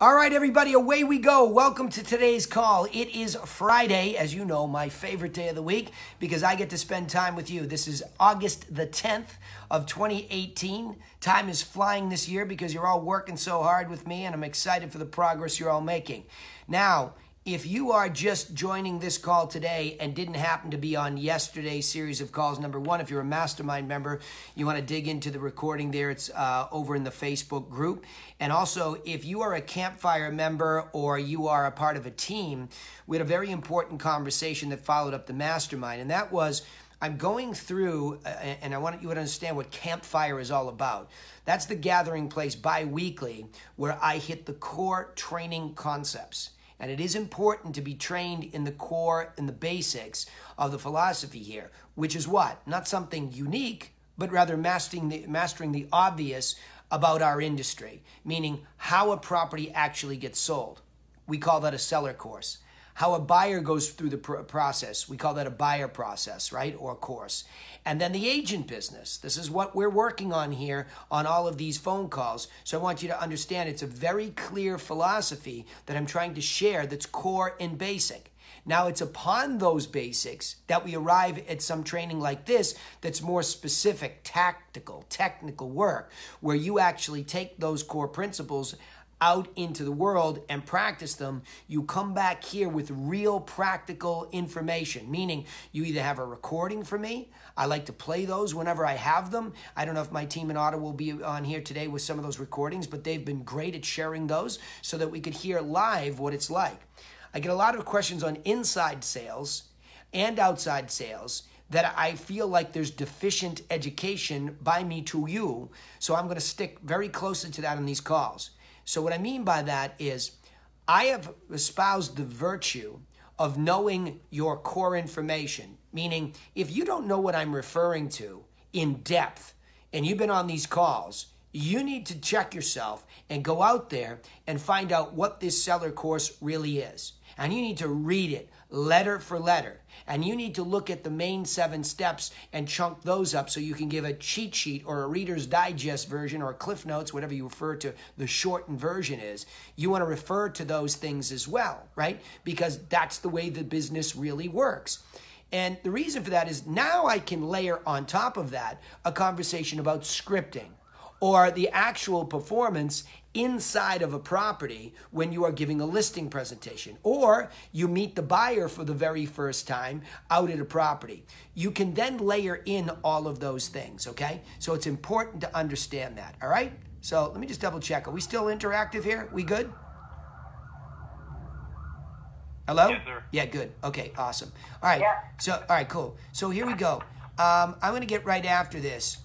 All right, everybody, away we go. Welcome to today's call. It is Friday, as you know, my favorite day of the week because I get to spend time with you. This is August the 10th of 2018. Time is flying this year because you're all working so hard with me, and I'm excited for the progress you're all making. Now, if you are just joining this call today and didn't happen to be on yesterday's series of calls, number one, if you're a mastermind member, you want to dig into the recording there. It's uh, over in the Facebook group. And also, if you are a campfire member or you are a part of a team, we had a very important conversation that followed up the mastermind. And that was, I'm going through, uh, and I want you to understand what Campfire is all about. That's the gathering place bi weekly where I hit the core training concepts. And it is important to be trained in the core and the basics of the philosophy here, which is what? Not something unique, but rather mastering the, mastering the obvious about our industry, meaning how a property actually gets sold. We call that a seller course how a buyer goes through the pr- process. We call that a buyer process, right? Or course. And then the agent business. This is what we're working on here on all of these phone calls. So I want you to understand it's a very clear philosophy that I'm trying to share that's core and basic. Now, it's upon those basics that we arrive at some training like this that's more specific, tactical, technical work, where you actually take those core principles out into the world and practice them, you come back here with real practical information. Meaning, you either have a recording for me. I like to play those whenever I have them. I don't know if my team in Ottawa will be on here today with some of those recordings, but they've been great at sharing those so that we could hear live what it's like. I get a lot of questions on inside sales and outside sales that I feel like there's deficient education by me to you. So I'm going to stick very closely to that in these calls. So, what I mean by that is, I have espoused the virtue of knowing your core information. Meaning, if you don't know what I'm referring to in depth and you've been on these calls, you need to check yourself and go out there and find out what this seller course really is. And you need to read it letter for letter. And you need to look at the main seven steps and chunk those up so you can give a cheat sheet or a Reader's Digest version or Cliff Notes, whatever you refer to the shortened version is. You want to refer to those things as well, right? Because that's the way the business really works. And the reason for that is now I can layer on top of that a conversation about scripting or the actual performance inside of a property when you are giving a listing presentation or you meet the buyer for the very first time out at a property. You can then layer in all of those things, okay? So it's important to understand that, all right? So let me just double check. Are we still interactive here? We good? Hello? Yes, sir. Yeah, good. Okay, awesome. All right. Yeah. So, all right, cool. So here we go. Um, I'm going to get right after this.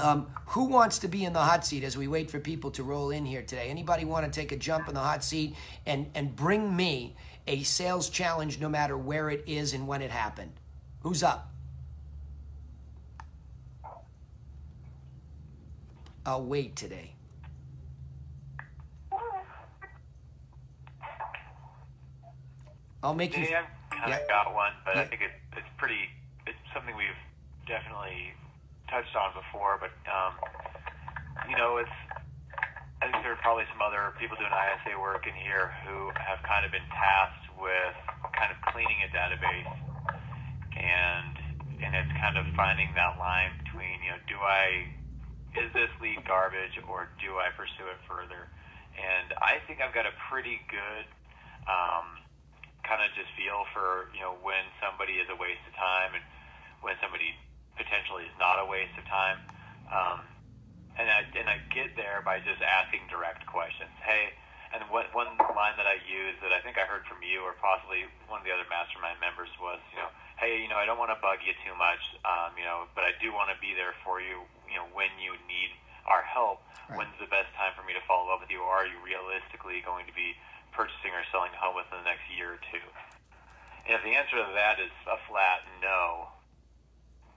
Um, who wants to be in the hot seat as we wait for people to roll in here today? Anybody want to take a jump in the hot seat and, and bring me a sales challenge no matter where it is and when it happened? Who's up? I'll wait today. I'll make you. Dan kind of Yeah. got one, but Yeah. I think it, it's pretty. It's something we've definitely touched on before. But um, you know, it's. I think there are probably some other people doing ISA work in here who have kind of been tasked with kind of cleaning a database, and and it's kind of finding that line between you know, do I is this lead garbage or do I pursue it further? And I think I've got a pretty good um, kind of just feel for you know when somebody is a waste of time and when somebody potentially is not a waste of time. Um, and I and I get there by just asking direct questions. Hey, and what one line that I use that I think I heard from you or possibly one of the other mastermind members was, you know, hey, you know, I don't want to bug you too much, um, you know, but I do want to be there for you, you know, when you need our help. Right. When's the best time for me to follow up with you? Or are you realistically going to be purchasing or selling a home within the next year or two? And if the answer to that is a flat no,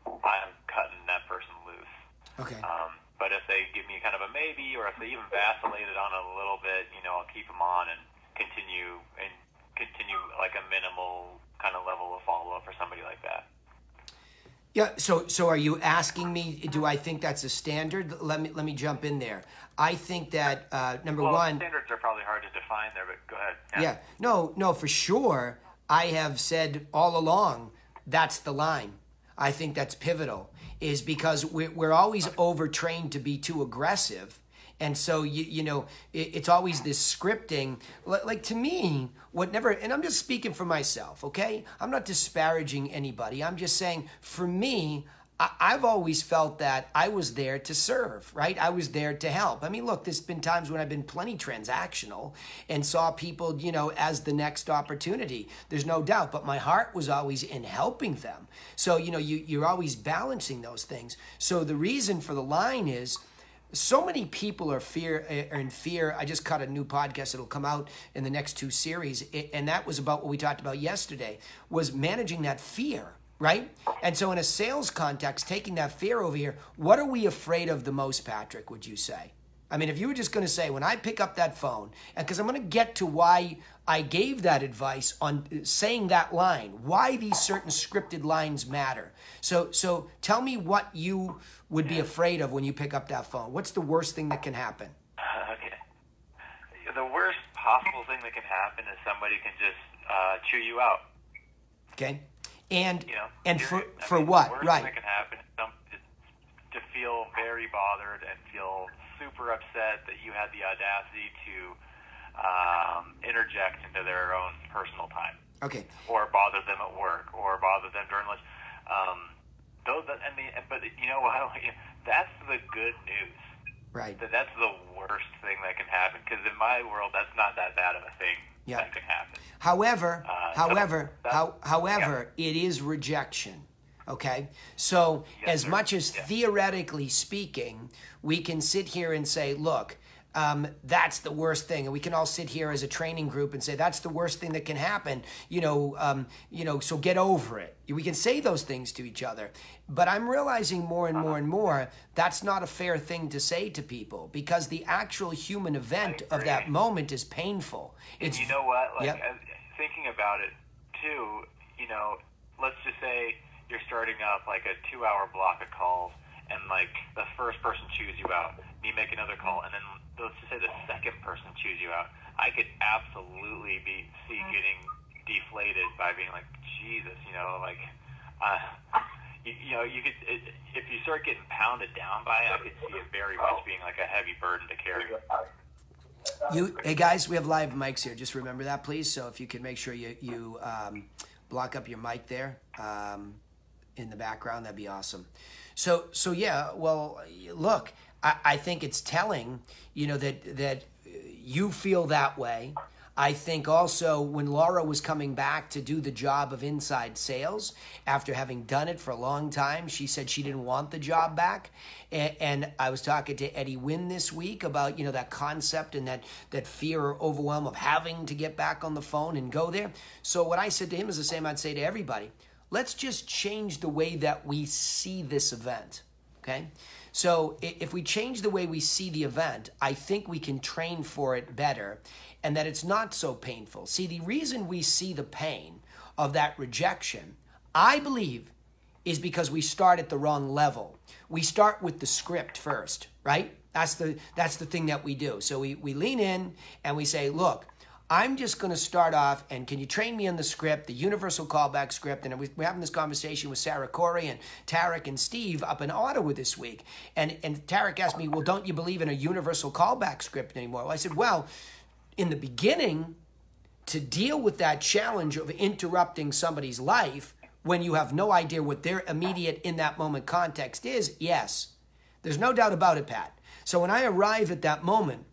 I'm cutting that person loose. Okay. Um, but if they give me kind of a maybe, or if they even vacillated on it a little bit, you know, I'll keep them on and continue and continue like a minimal kind of level of follow up for somebody like that. Yeah. So, so are you asking me? Do I think that's a standard? Let me let me jump in there. I think that uh, number well, one. standards are probably hard to define there, but go ahead. Yeah. No, no, for sure. I have said all along that's the line. I think that's pivotal, is because we're, we're always overtrained to be too aggressive. And so, you, you know, it, it's always this scripting. Like, like to me, what never, and I'm just speaking for myself, okay? I'm not disparaging anybody. I'm just saying, for me, I've always felt that I was there to serve, right? I was there to help. I mean, look, there's been times when I've been plenty transactional and saw people, you know, as the next opportunity. There's no doubt, but my heart was always in helping them. So, you know, you, you're always balancing those things. So the reason for the line is, so many people are fear are in fear. I just cut a new podcast that'll come out in the next two series, and that was about what we talked about yesterday was managing that fear right? And so, in a sales context, taking that fear over here, what are we afraid of the most, Patrick, would you say? I mean, if you were just going to say, when I pick up that phone, and because I'm going to get to why I gave that advice on saying that line, why these certain scripted lines matter. So, so tell me what you would be afraid of when you pick up that phone. What's the worst thing that can happen? okay. The worst possible thing that can happen is somebody can just uh, chew you out. Okay. And you know, and for I for mean, what? The worst right. thing that can happen is, some, is to feel very bothered and feel super upset that you had the audacity to um, interject into their own personal time. Okay. Or bother them at work, or bother them during lunch. Um, those, I mean, but you know what? That's the good news. Right. That that's the worst thing that can happen. Because in my world, that's not that bad of a thing Yeah. that can happen. However, Uh, however, so how, however, it is rejection. Okay, so Yes, as sir. much as Yeah. theoretically speaking, we can sit here and say, look, um, that's the worst thing, and we can all sit here as a training group and say that's the worst thing that can happen. You know, um, you know, so get over it. We can say those things to each other, but I'm realizing more and more and more that's not a fair thing to say to people because the actual human event of that moment is painful. And It's you know what? Like Yep. thinking about it too, you know, let's just say you're starting up like a two-hour block of calls, and like the first person chews you out, and you make another call, and then let's just say the second person chews you out. I could absolutely be see getting deflated by being like, Jesus, you know, like. Uh, you, you know, you could it, if you start getting pounded down by it, I could see it very much being like a heavy burden to carry. You, hey guys, we have live mics here. Just remember that, please. So if you can make sure you you um, block up your mic there um, in the background, that'd be awesome. So so yeah, well, look, I, I think it's telling, you know, that that you feel that way. I think also when Laura was coming back to do the job of inside sales after having done it for a long time, she said she didn't want the job back. And, and I was talking to Eddie Wynn this week about you know that concept and that that fear or overwhelm of having to get back on the phone and go there. So what I said to him is the same I'd say to everybody. Let's just change the way that we see this event. Okay. So if we change the way we see the event, I think we can train for it better and that it's not so painful. See, the reason we see the pain of that rejection, I believe, is because we start at the wrong level. We start with the script first, right? That's the that's the thing that we do. So we, we lean in and we say, look, I'm just going to start off, and can you train me on the script, the universal callback script? And we- we're having this conversation with Sarah Corey and Tarek and Steve up in Ottawa this week. And, and Tarek asked me, well, don't you believe in a universal callback script anymore? Well, I said, well, in the beginning, to deal with that challenge of interrupting somebody's life when you have no idea what their immediate in that moment context is, yes. There's no doubt about it, Pat. So when I arrive at that moment,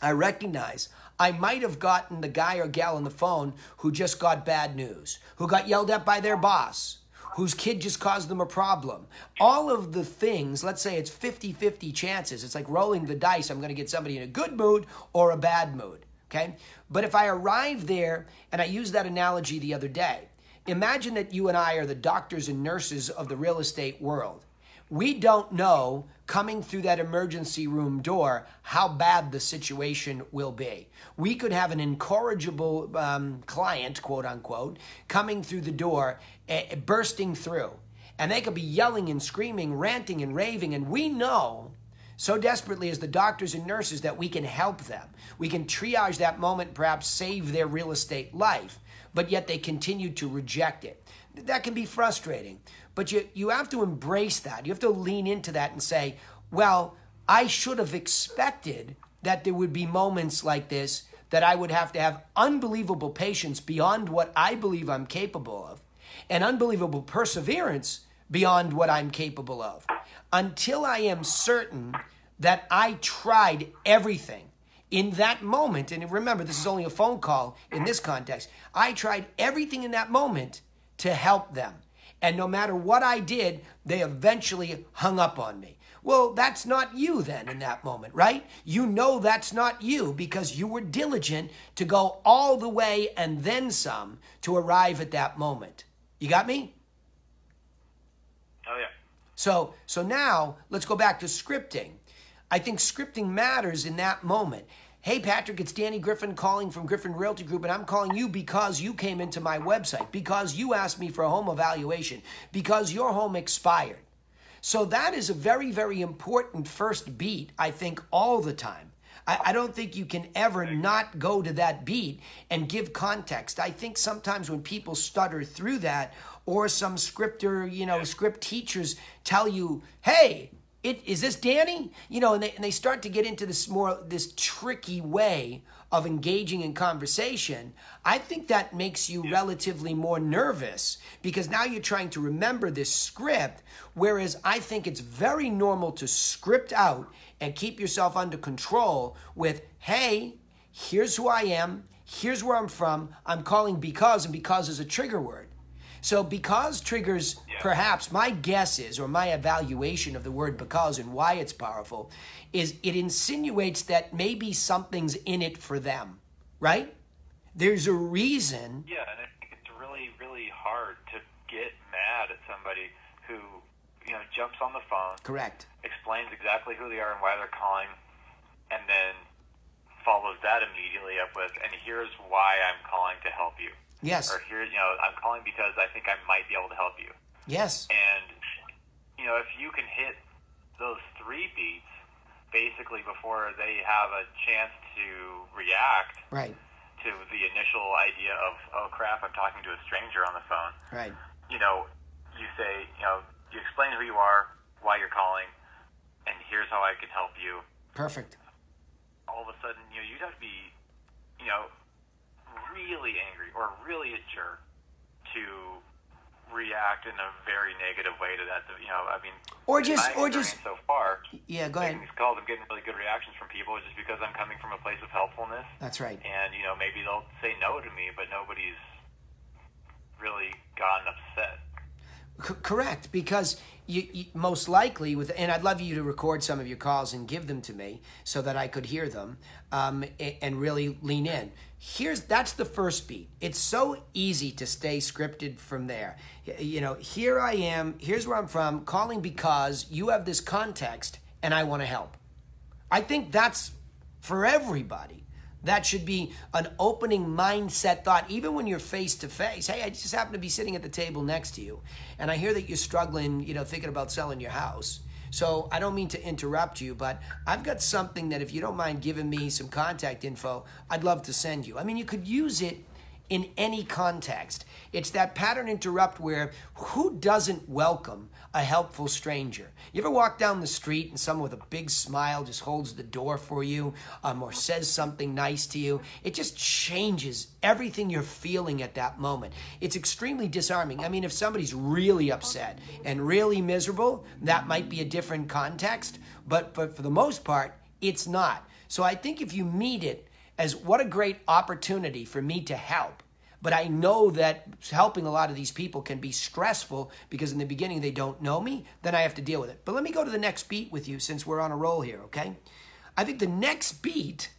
I recognize I might have gotten the guy or gal on the phone who just got bad news, who got yelled at by their boss, whose kid just caused them a problem. All of the things, let's say it's 50 50 chances. It's like rolling the dice. I'm going to get somebody in a good mood or a bad mood. Okay? But if I arrive there, and I used that analogy the other day, imagine that you and I are the doctors and nurses of the real estate world. We don't know coming through that emergency room door how bad the situation will be. We could have an incorrigible um, client, quote unquote, coming through the door, eh, bursting through. And they could be yelling and screaming, ranting and raving. And we know so desperately as the doctors and nurses that we can help them. We can triage that moment, perhaps save their real estate life, but yet they continue to reject it. That can be frustrating. But you, you have to embrace that. You have to lean into that and say, well, I should have expected that there would be moments like this that I would have to have unbelievable patience beyond what I believe I'm capable of and unbelievable perseverance beyond what I'm capable of. Until I am certain that I tried everything in that moment, and remember, this is only a phone call in this context, I tried everything in that moment to help them. And no matter what I did, they eventually hung up on me. Well, that's not you then in that moment, right? You know that's not you because you were diligent to go all the way and then some to arrive at that moment. You got me? Oh yeah. So so now let's go back to scripting. I think scripting matters in that moment. Hey Patrick, it's Danny Griffin calling from Griffin Realty Group, and I'm calling you because you came into my website, because you asked me for a home evaluation, because your home expired. So that is a very, very important first beat, I think, all the time. I, I, don't think you can ever not go to that beat and give context. I think sometimes when people stutter through that, or some scripter, you know, script teachers tell you, hey, it, is this Danny? You know, and they, and they start to get into this more, this tricky way of engaging in conversation, I think that makes you relatively more nervous because now you're trying to remember this script. Whereas I think it's very normal to script out and keep yourself under control with, hey, here's who I am, here's where I'm from, I'm calling because, and because is a trigger word. So, because triggers, yeah. perhaps my guess is, or my evaluation of the word because and why it's powerful, is it insinuates that maybe something's in it for them, right? There's a reason. Yeah, and it's really, really hard to get mad at somebody who, you know, jumps on the phone. Correct. Explains exactly who they are and why they're calling, and then follows that immediately up with, and here's why I'm calling to help you. Yes. Or here, you know, I'm calling because I think I might be able to help you. Yes. And you know, if you can hit those three beats basically before they have a chance to react right. to the initial idea of oh crap, I'm talking to a stranger on the phone. Right. You know, you say, you know, you explain who you are, why you're calling, and here's how I can help you. Perfect. All of a sudden, you know, you'd have to be, you know, really angry or really a jerk to react in a very negative way to that. You know, I mean, or just, or just so far. Yeah, go ahead. These calls, I'm getting really good reactions from people just because I'm coming from a place of helpfulness. That's right. And you know, maybe they'll say no to me, but nobody's really gotten upset. C- correct, because you, you, most likely with, and I'd love you to record some of your calls and give them to me so that I could hear them um, and, and really lean in. Here's that's the first beat. It's so easy to stay scripted from there. You know, here I am. Here's where I'm from. Calling because you have this context and I want to help. I think that's for everybody. That should be an opening mindset thought, even when you're face to face. Hey, I just happen to be sitting at the table next to you, and I hear that you're struggling, you know, thinking about selling your house. So I don't mean to interrupt you, but I've got something that if you don't mind giving me some contact info, I'd love to send you. I mean, you could use it in any context. It's that pattern interrupt where who doesn't welcome a helpful stranger? You ever walk down the street and someone with a big smile just holds the door for you um, or says something nice to you? It just changes everything you're feeling at that moment. It's extremely disarming. I mean, if somebody's really upset and really miserable, that might be a different context, but, but for the most part, it's not. So I think if you meet it as what a great opportunity for me to help. But I know that helping a lot of these people can be stressful because in the beginning they don't know me, then I have to deal with it. But let me go to the next beat with you since we're on a roll here, okay? I think the next beat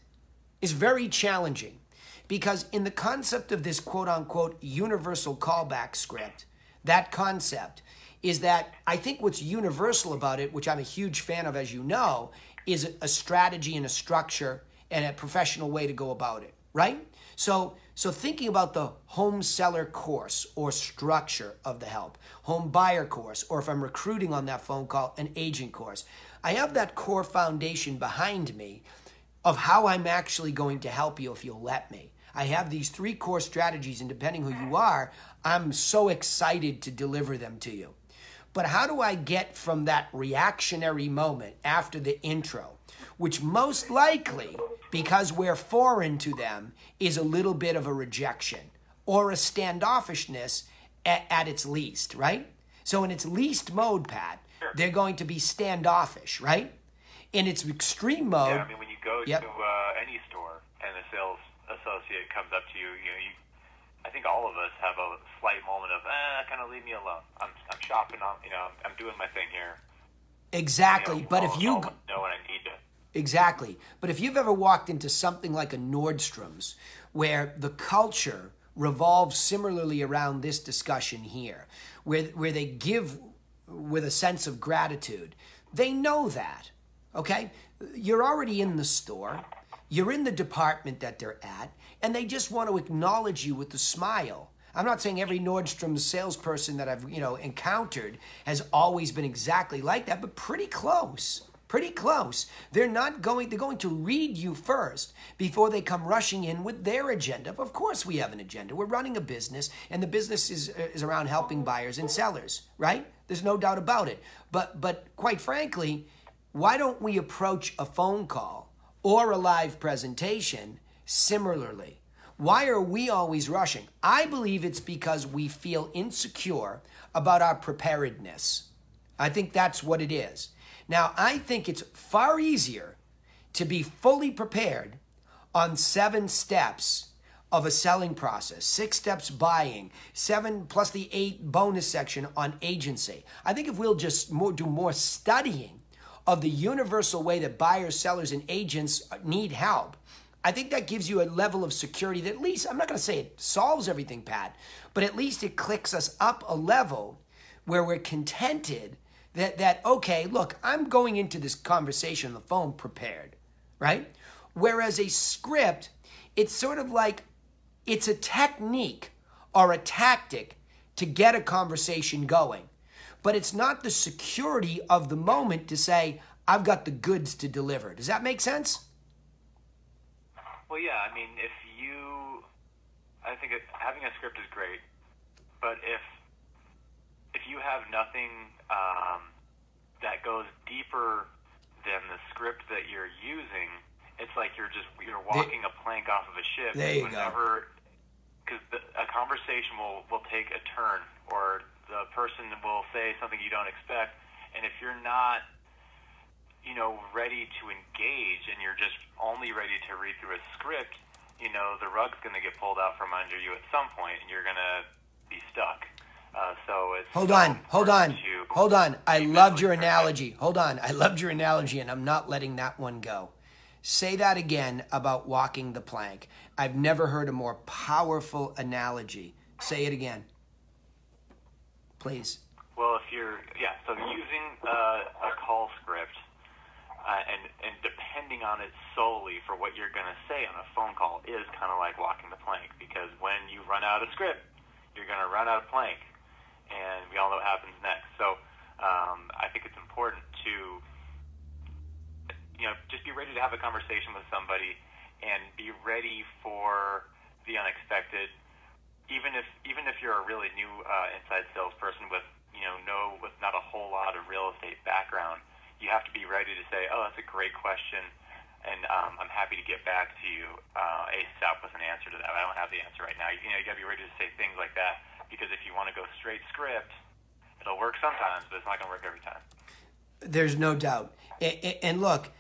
is very challenging because in the concept of this quote unquote universal callback script, that concept is that I think what's universal about it, which I'm a huge fan of, as you know, is a strategy and a structure and a professional way to go about it. right? So, so thinking about the home seller course or structure of the help, home buyer course, or if I'm recruiting on that phone call, an agent course, I have that core foundation behind me of how I'm actually going to help you if you'll let me. I have these three core strategies, and depending who you are, I'm so excited to deliver them to you. But how do I get from that reactionary moment after the intro, which most likely, because we're foreign to them, is a little bit of a rejection or a standoffishness at, at its least, right? So, in its least mode, Pat, they're going to be standoffish, right? In its extreme mode. Yeah, I mean, when you go yep. to uh, any store and a sales associate comes up to you, you know, you, I think all of us have a slight moment of, eh, kind of leave me alone. I'm, I'm shopping on, you know, I'm, I'm doing my thing here. Exactly, you know, but I'll, if you I'll know what I need to. Exactly, but if you've ever walked into something like a Nordstrom's, where the culture revolves similarly around this discussion here, where where they give with a sense of gratitude, they know that. Okay, you're already in the store. You're in the department that they're at, and they just want to acknowledge you with a smile. I'm not saying every Nordstrom salesperson that I've you know encountered has always been exactly like that, but pretty close. Pretty close. They're not going, they're going to read you first before they come rushing in with their agenda. Of course, we have an agenda. We're running a business, and the business is, is around helping buyers and sellers, right? There's no doubt about it. But, but quite frankly, why don't we approach a phone call or a live presentation similarly? Why are we always rushing? I believe it's because we feel insecure about our preparedness. I think that's what it is. Now, I think it's far easier to be fully prepared on seven steps of a selling process, six steps buying, seven plus the eight bonus section on agency. I think if we'll just more, do more studying of the universal way that buyers, sellers, and agents uh, need help. I think that gives you a level of security that at least, I'm not going to say it solves everything, Pat, but at least it clicks us up a level where we're contented that, that okay, look, I'm going into this conversation on the phone prepared, right? Whereas a script, it's sort of like it's a technique or a tactic to get a conversation going but it's not the security of the moment to say, I've got the goods to deliver. Does that make sense? Well, yeah. I mean, if you, I think it, having a script is great, but if if you have nothing um, that goes deeper than the script that you're using, it's like you're just you're walking a plank off of a ship. There you whenever, go. Because a conversation will will take a turn, or the person will say something you don't expect, and if you're not, you know, ready to engage, and you're just only ready to read through a script, you know, the rug's going to get pulled out from under you at some point, and you're going to be stuck. Uh, so it's hold on, hold on, hold on. I loved your analogy. Hold on, I loved your analogy, and I'm not letting that one go. Say that again about walking the plank. I've never heard a more powerful analogy. Say it again please? Well, if you're, yeah, so using uh, a call script uh, and, and depending on it solely for what you're going to say on a phone call is kind of like walking the plank because when you run out of script, you're going to run out of plank. And we all know what happens next. So um, I think it's important to, you know, just be ready to have a conversation with somebody and be ready for the unexpected even if even if you're a really new uh, inside salesperson with you know no with not a whole lot of real estate background, you have to be ready to say, oh, that's a great question, and um, I'm happy to get back to you uh, ASAP with an answer to that. I don't have the answer right now. You, you know, you got to be ready to say things like that because if you want to go straight script, it'll work sometimes, but it's not going to work every time. There's no doubt. And look,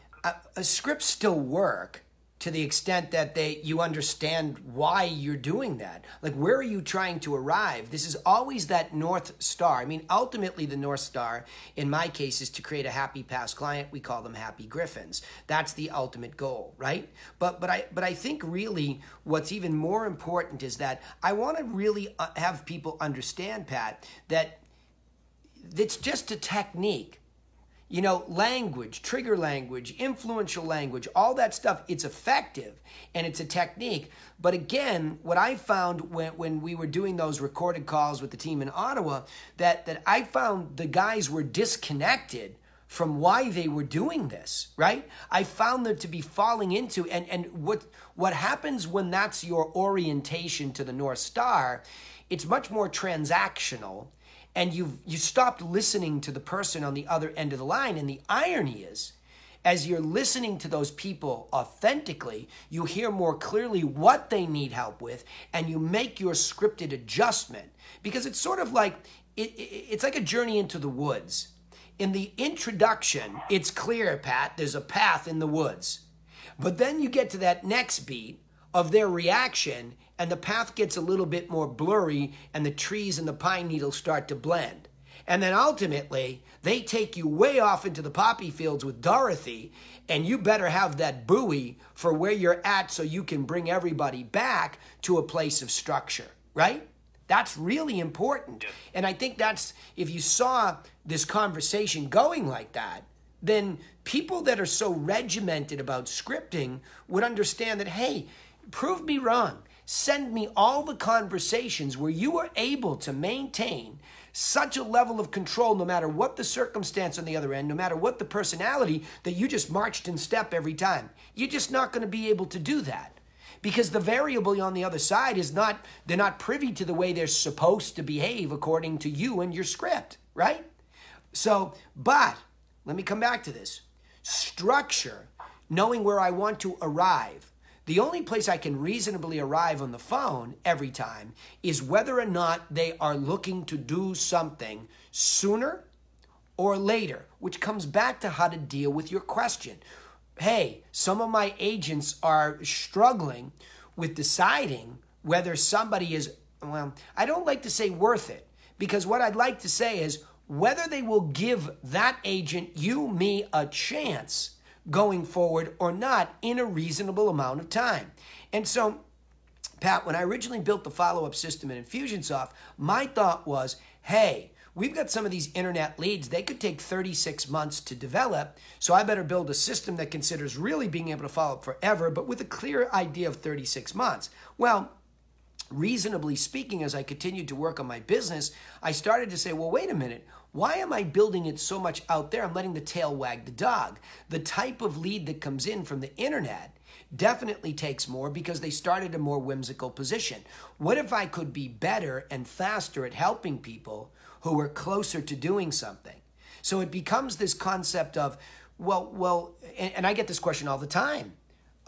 scripts still work to the extent that they you understand why you're doing that. Like where are you trying to arrive? This is always that north star. I mean ultimately the north star in my case is to create a happy past client. We call them happy griffins. That's the ultimate goal right? But but i but i think really what's even more important is that i want to really uh, have people understand pat that it's just a technique you know, language, trigger language, influential language, all that stuff, it's effective and it's a technique. But again, what I found when, when we were doing those recorded calls with the team in Ottawa, that, that I found the guys were disconnected from why they were doing this, right? I found them to be falling into and and what what happens when that's your orientation to the North Star, it's much more transactional and you've you stopped listening to the person on the other end of the line. And the irony is as you're listening to those people authentically, you hear more clearly what they need help with and you make your scripted adjustment. Because it's sort of like it, it, it's like a journey into the woods. In the introduction, it's clear, Pat, there's a path in the woods. But then you get to that next beat of their reaction, and the path gets a little bit more blurry, and the trees and the pine needles start to blend. And then ultimately, they take you way off into the poppy fields with Dorothy, and you better have that buoy for where you're at so you can bring everybody back to a place of structure, right? That's really important. And I think that's, if you saw this conversation going like that, then people that are so regimented about scripting would understand that, hey, prove me wrong. Send me all the conversations where you are able to maintain such a level of control, no matter what the circumstance on the other end, no matter what the personality, that you just marched in step every time. You're just not going to be able to do that. Because the variable on the other side is not they're not privy to the way they're supposed to behave according to you and your script right? So but let me come back to this. Structure knowing where i want to arrive the only place i can reasonably arrive on the phone every time is whether or not they are looking to do something sooner or later which comes back to how to deal with your question. Hey, some of my agents are struggling with deciding whether somebody is, well, I don't like to say worth it because what I'd like to say is whether they will give that agent, you, me, a chance going forward or not in a reasonable amount of time. And so, Pat, when I originally built the follow up system in Infusionsoft, my thought was, hey, We've got some of these internet leads, they could take 36 months to develop. So I better build a system that considers really being able to follow up forever, but with a clear idea of 36 months. Well, reasonably speaking, as I continued to work on my business, I started to say, well, wait a minute. Why am I building it so much out there? I'm letting the tail wag the dog. The type of lead that comes in from the internet definitely takes more because they started a more whimsical position. What if I could be better and faster at helping people who are closer to doing something. So it becomes this concept of, well, well, and, and I get this question all the time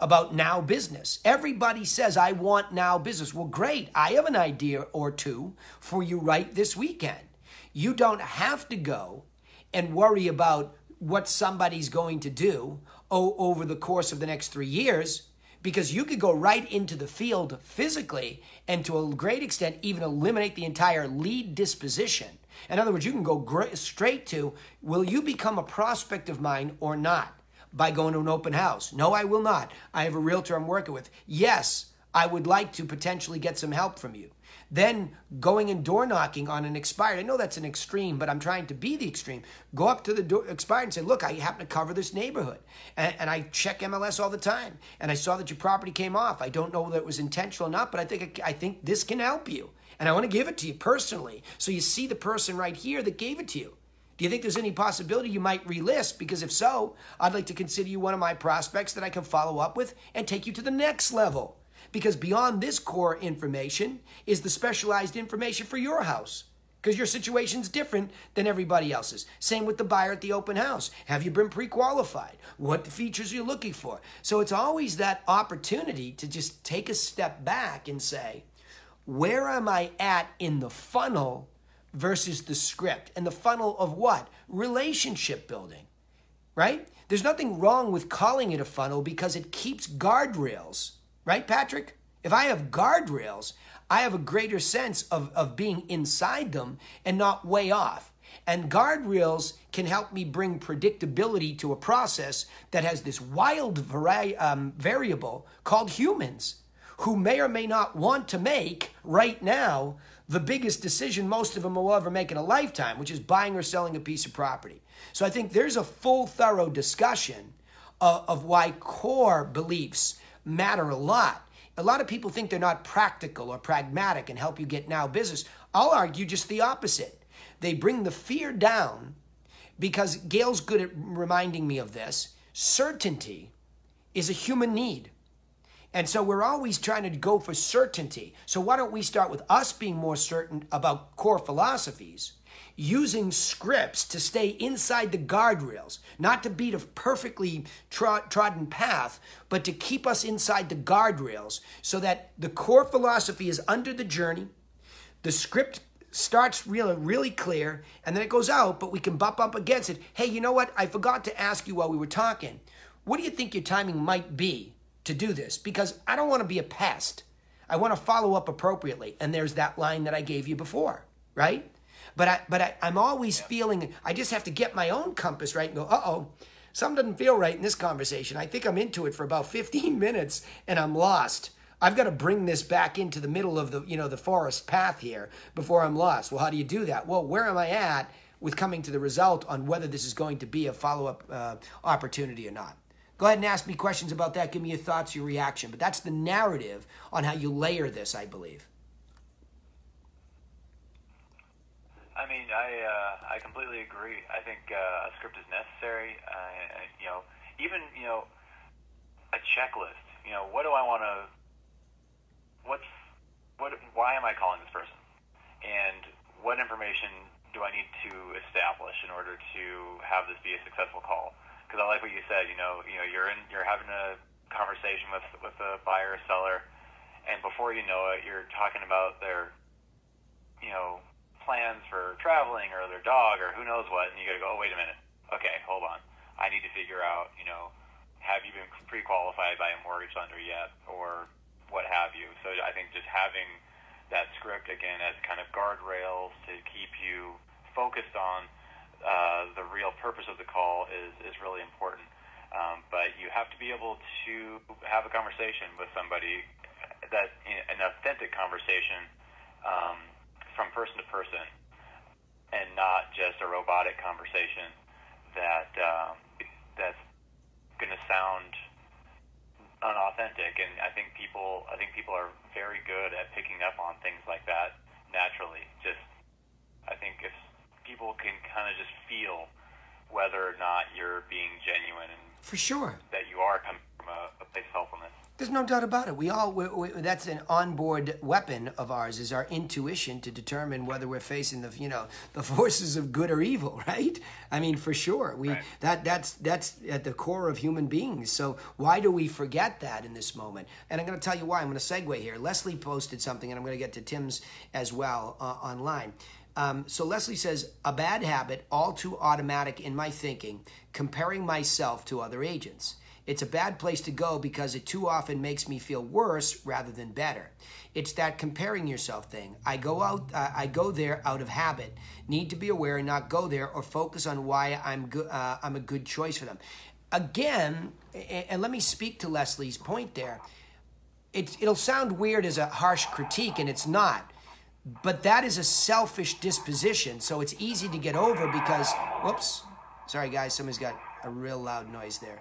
about now business. Everybody says, I want now business. Well, great. I have an idea or two for you right this weekend. You don't have to go and worry about what somebody's going to do over the course of the next three years because you could go right into the field physically and to a great extent even eliminate the entire lead disposition in other words, you can go straight to will you become a prospect of mine or not by going to an open house? No, I will not. I have a realtor I'm working with. Yes, I would like to potentially get some help from you. Then going and door knocking on an expired. I know that's an extreme, but I'm trying to be the extreme. Go up to the door, expired and say, look, I happen to cover this neighborhood. And, and, I check MLS all the time. And I saw that your property came off. I don't know whether it was intentional or not, but I think, I think this can help you. And I want to give it to you personally. So you see the person right here that gave it to you. Do you think there's any possibility you might relist? Because if so, I'd like to consider you one of my prospects that I can follow up with and take you to the next level. Because beyond this core information is the specialized information for your house. Because your situation's different than everybody else's. Same with the buyer at the open house. Have you been pre qualified? What features are you looking for? So it's always that opportunity to just take a step back and say, where am I at in the funnel versus the script? And the funnel of what? Relationship building, right? There's nothing wrong with calling it a funnel because it keeps guardrails, right, Patrick? If I have guardrails, I have a greater sense of, of being inside them and not way off. And guardrails can help me bring predictability to a process that has this wild vari- um, variable called humans who may or may not want to make right now the biggest decision most of them will ever make in a lifetime, which is buying or selling a piece of property. So I think there's a full, thorough discussion of, of why core beliefs matter a lot. A lot of people think they're not practical or pragmatic and help you get now business. I'll argue just the opposite. They bring the fear down because Gail's good at reminding me of this. Certainty is a human need. And so we're always trying to go for certainty. So why don't we start with us being more certain about core philosophies, using scripts to stay inside the guardrails, not to beat a perfectly trod- trodden path, but to keep us inside the guardrails so that the core philosophy is under the journey, the script starts really, really clear, and then it goes out, but we can bump up against it. Hey, you know what? I forgot to ask you while we were talking. What do you think your timing might be to do this? Because I don't want to be a pest. I want to follow up appropriately. And there's that line that I gave you before, right? But I but I, I'm always feeling I just have to get my own compass right and go, uh-oh, something doesn't feel right in this conversation. I think I'm into it for about 15 minutes and I'm lost. I've got to bring this back into the middle of the, you know, the forest path here before I'm lost. Well, how do you do that? Well, where am I at with coming to the result on whether this is going to be a follow-up uh, opportunity or not? Go ahead and ask me questions about that. Give me your thoughts, your reaction. But that's the narrative on how you layer this, I believe. I mean, I uh, I completely agree. I think uh, a script is necessary. Uh, you know, even you know, a checklist. You know, what do I want to what's what why am I calling this person, and what information do I need to establish in order to have this be a successful call? Because I like what you said. You know, you know, you're in, you're having a conversation with with a buyer or seller, and before you know it, you're talking about their, you know, plans for traveling or their dog or who knows what, and you got to go. Oh, wait a minute. Okay, hold on. I need to figure out. You know, have you been pre-qualified by a mortgage lender yet, or what have you. So I think just having that script again as kind of guardrails to keep you focused on uh, the real purpose of the call is, is really important. Um, but you have to be able to have a conversation with somebody that an authentic conversation um, from person to person, and not just a robotic conversation that um, that's going to sound unauthentic, and I think people I think people are very good at picking up on things like that naturally. Just I think if people can kind of just feel whether or not you're being genuine and for sure that you are coming from a, a place of helpfulness. There's no doubt about it. We all we, we, that's an onboard weapon of ours is our intuition to determine whether we're facing the you know the forces of good or evil, right? I mean, for sure. We right. that that's that's at the core of human beings. So why do we forget that in this moment? And I'm going to tell you why. I'm going to segue here. Leslie posted something, and I'm going to get to Tim's as well uh, online. Um, so Leslie says, a bad habit, all too automatic in my thinking, comparing myself to other agents. It's a bad place to go because it too often makes me feel worse rather than better. It's that comparing yourself thing. I go out, uh, I go there out of habit. Need to be aware and not go there, or focus on why I'm good. Uh, I'm a good choice for them. Again, and let me speak to Leslie's point there. It, it'll sound weird as a harsh critique, and it's not. But that is a selfish disposition, so it's easy to get over because. Whoops, sorry guys, somebody's got a real loud noise there.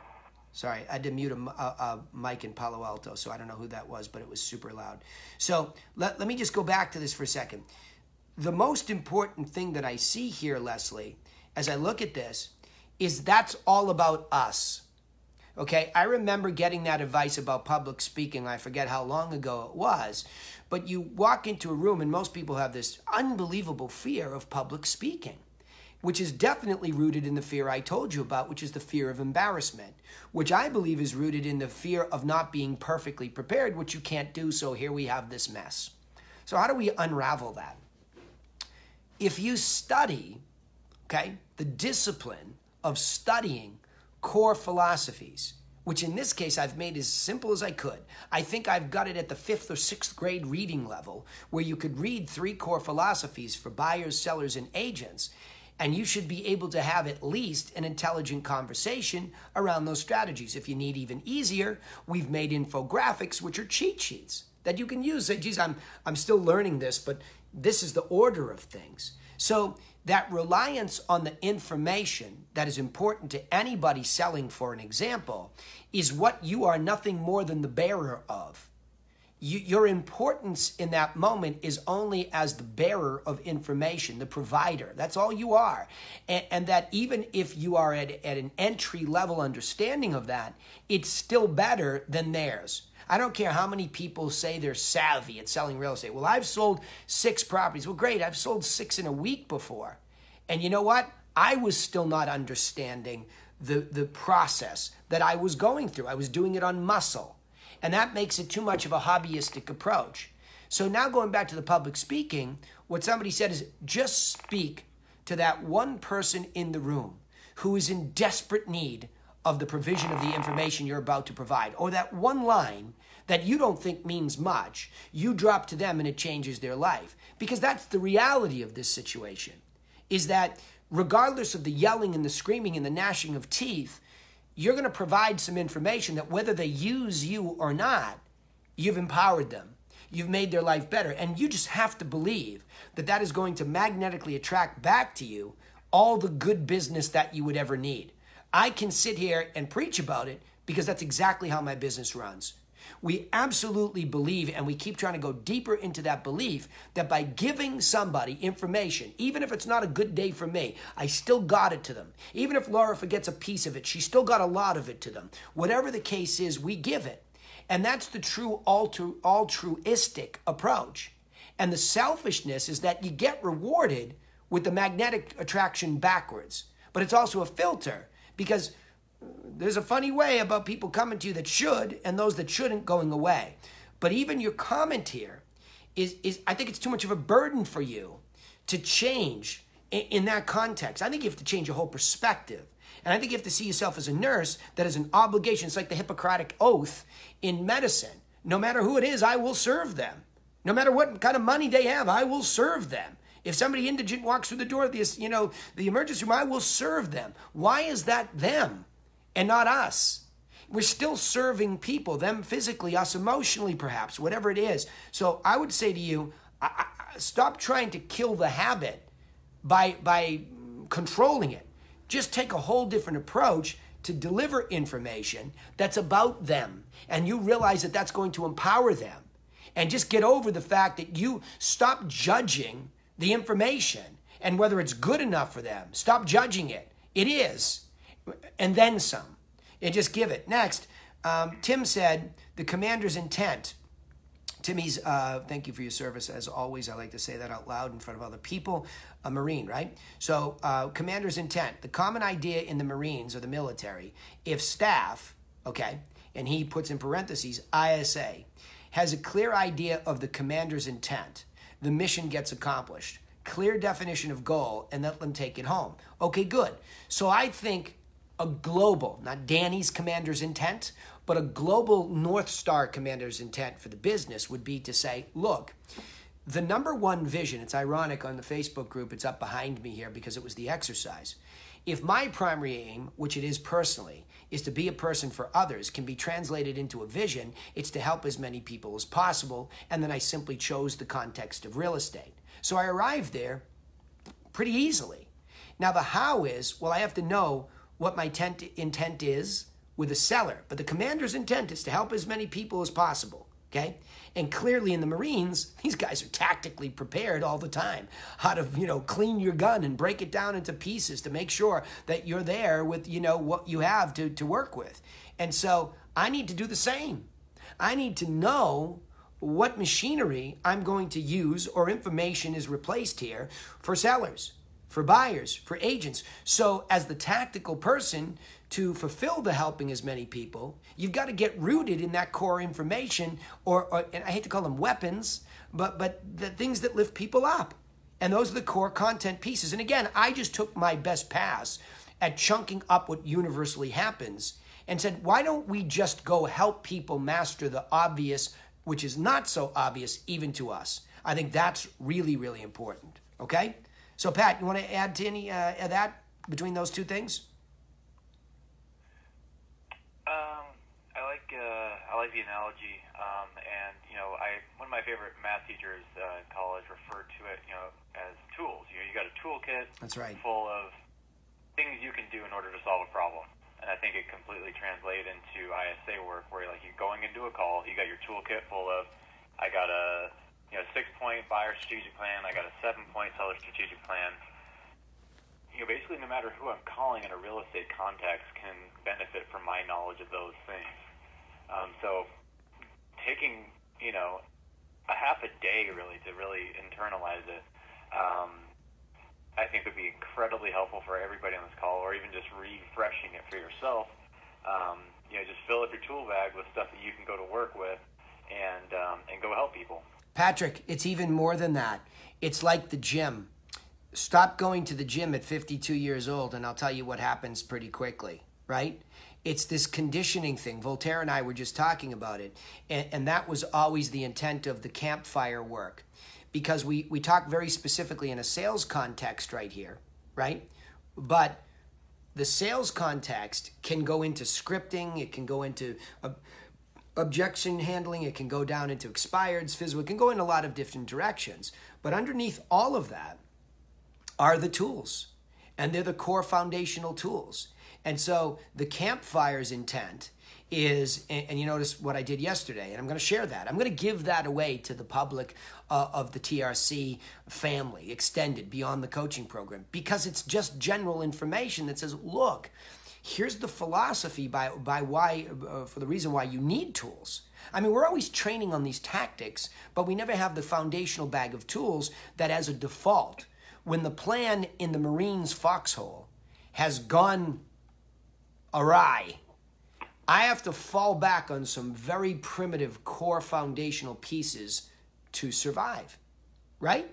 Sorry, I had to mute a, a, a, mic in Palo Alto, so I don't know who that was, but it was super loud. So let, let me just go back to this for a second. The most important thing that I see here, Leslie, as I look at this, is that's all about us. Okay, I remember getting that advice about public speaking. I forget how long ago it was. But you walk into a room, and most people have this unbelievable fear of public speaking which is definitely rooted in the fear I told you about, which is the fear of embarrassment, which I believe is rooted in the fear of not being perfectly prepared, which you can't do. So here we have this mess. So, how do we unravel that? If you study, okay, the discipline of studying core philosophies, which in this case I've made as simple as I could. I think I've got it at the fifth or sixth grade reading level, where you could read three core philosophies for buyers, sellers, and agents and you should be able to have at least an intelligent conversation around those strategies. If you need even easier, we've made infographics, which are cheat sheets that you can use. Say, geez, I'm, I'm still learning this, but This is the order of things. So that reliance on the information that is important to anybody selling, for an example, is what you are nothing more than the bearer of. You, your importance in that moment is only as the bearer of information, the provider. That's all you are. And, and, that even if you are at, at an entry level understanding of that, it's still better than theirs. I don't care how many people say they're savvy at selling real estate. Well, I've sold six properties. Well, great. I've sold six in a week before. And you know what? I was still not understanding the, the process that I was going through. I was doing it on muscle. And that makes it too much of a hobbyistic approach. So now going back to the public speaking, what somebody said is just speak to that one person in the room who is in desperate need of the provision of the information you're about to provide, or that one line that you don't think means much, you drop to them and it changes their life. Because that's the reality of this situation, is that regardless of the yelling and the screaming and the gnashing of teeth, you're going to provide some information that whether they use you or not, you've empowered them. You've made their life better. And you just have to believe that that is going to magnetically attract back to you all the good business that you would ever need. I can sit here and preach about it because that's exactly how my business runs. We absolutely believe, and we keep trying to go deeper into that belief that by giving somebody information, even if it's not a good day for me, I still got it to them. Even if Laura forgets a piece of it, she still got a lot of it to them. Whatever the case is, we give it. And that's the true all tru altruistic approach. And the selfishness is that you get rewarded with the magnetic attraction backwards. But it's also a filter because there's a funny way about people coming to you that should and those that shouldn't going away. But even your comment here is, is I think it's too much of a burden for you to change in, in that context. I think you have to change your whole perspective. And I think you have to see yourself as a nurse that is an obligation. It's like the Hippocratic Oath in medicine. No matter who it is, I will serve them. No matter what kind of money they have, I will serve them. If somebody indigent walks through the door of the, you know, the emergency room, I will serve them. Why is that them and not us? We're still serving people, them physically, us emotionally, perhaps, whatever it is. So I would say to you, I, I, stop trying to kill the habit by, by controlling it. Just take a whole different approach to deliver information that's about them. And you realize that that's going to empower them. And just get over the fact that you stop judging the information and whether it's good enough for them. Stop judging it. It is. And then some. And just give it. Next, um, Tim said the commander's intent. Timmy's, uh, thank you for your service. As always, I like to say that out loud in front of other people. A Marine, right? So, uh, commander's intent. The common idea in the Marines or the military, if staff, okay, and he puts in parentheses, ISA, has a clear idea of the commander's intent, the mission gets accomplished. Clear definition of goal and let them take it home. Okay, good. So I think a global, not Danny's commander's intent, but a global North Star commander's intent for the business would be to say, look, the number one vision, it's ironic on the Facebook group, it's up behind me here because it was the exercise. If my primary aim, which it is personally, is to be a person for others can be translated into a vision. It's to help as many people as possible. And then I simply chose the context of real estate. So I arrived there pretty easily. Now, the how is well, I have to know what my tent, intent is with a seller, but the commander's intent is to help as many people as possible. Okay? And clearly in the Marines, these guys are tactically prepared all the time how to, you know, clean your gun and break it down into pieces to make sure that you're there with, you know, what you have to, to work with. And so I need to do the same. I need to know what machinery I'm going to use or information is replaced here for sellers, for buyers, for agents. So as the tactical person, to fulfill the helping as many people, you've got to get rooted in that core information, or, or, and I hate to call them weapons, but but the things that lift people up, and those are the core content pieces. And again, I just took my best pass at chunking up what universally happens, and said, why don't we just go help people master the obvious, which is not so obvious even to us? I think that's really really important. Okay, so Pat, you want to add to any uh, that between those two things? Um, I like I like the analogy, um, and you know, I one of my favorite math teachers uh, in college referred to it, you know, as tools. You know, you got a toolkit. That's right. Full of things you can do in order to solve a problem, and I think it completely translates into ISA work, where like you're going into a call, you got your toolkit full of, I got a you know six point buyer strategic plan, I got a seven point seller strategic plan you know, basically no matter who I'm calling in a real estate context can benefit from my knowledge of those things. Um, so taking, you know, a half a day really to really internalize it, um, I think would be incredibly helpful for everybody on this call, or even just refreshing it for yourself. Um, you know, just fill up your tool bag with stuff that you can go to work with, and um, and go help people. Patrick, it's even more than that. It's like the gym. Stop going to the gym at 52 years old, and I'll tell you what happens pretty quickly, right? It's this conditioning thing. Voltaire and I were just talking about it. And, and that was always the intent of the campfire work. Because we, we talk very specifically in a sales context right here, right? But the sales context can go into scripting, it can go into objection handling, it can go down into expireds, physical, it can go in a lot of different directions. But underneath all of that are the tools, and they're the core foundational tools. And so the campfire's intent is, and, you notice what I did yesterday, and I'm going to share that. I'm going to give that away to the public uh, of the TRC family, extended beyond the coaching program, because it's just general information that says, look, here's the philosophy by, by why, uh, for the reason why you need tools. I mean, we're always training on these tactics, but we never have the foundational bag of tools that, as a default, when the plan in the Marines foxhole has gone awry, I have to fall back on some very primitive core foundational pieces to survive, right?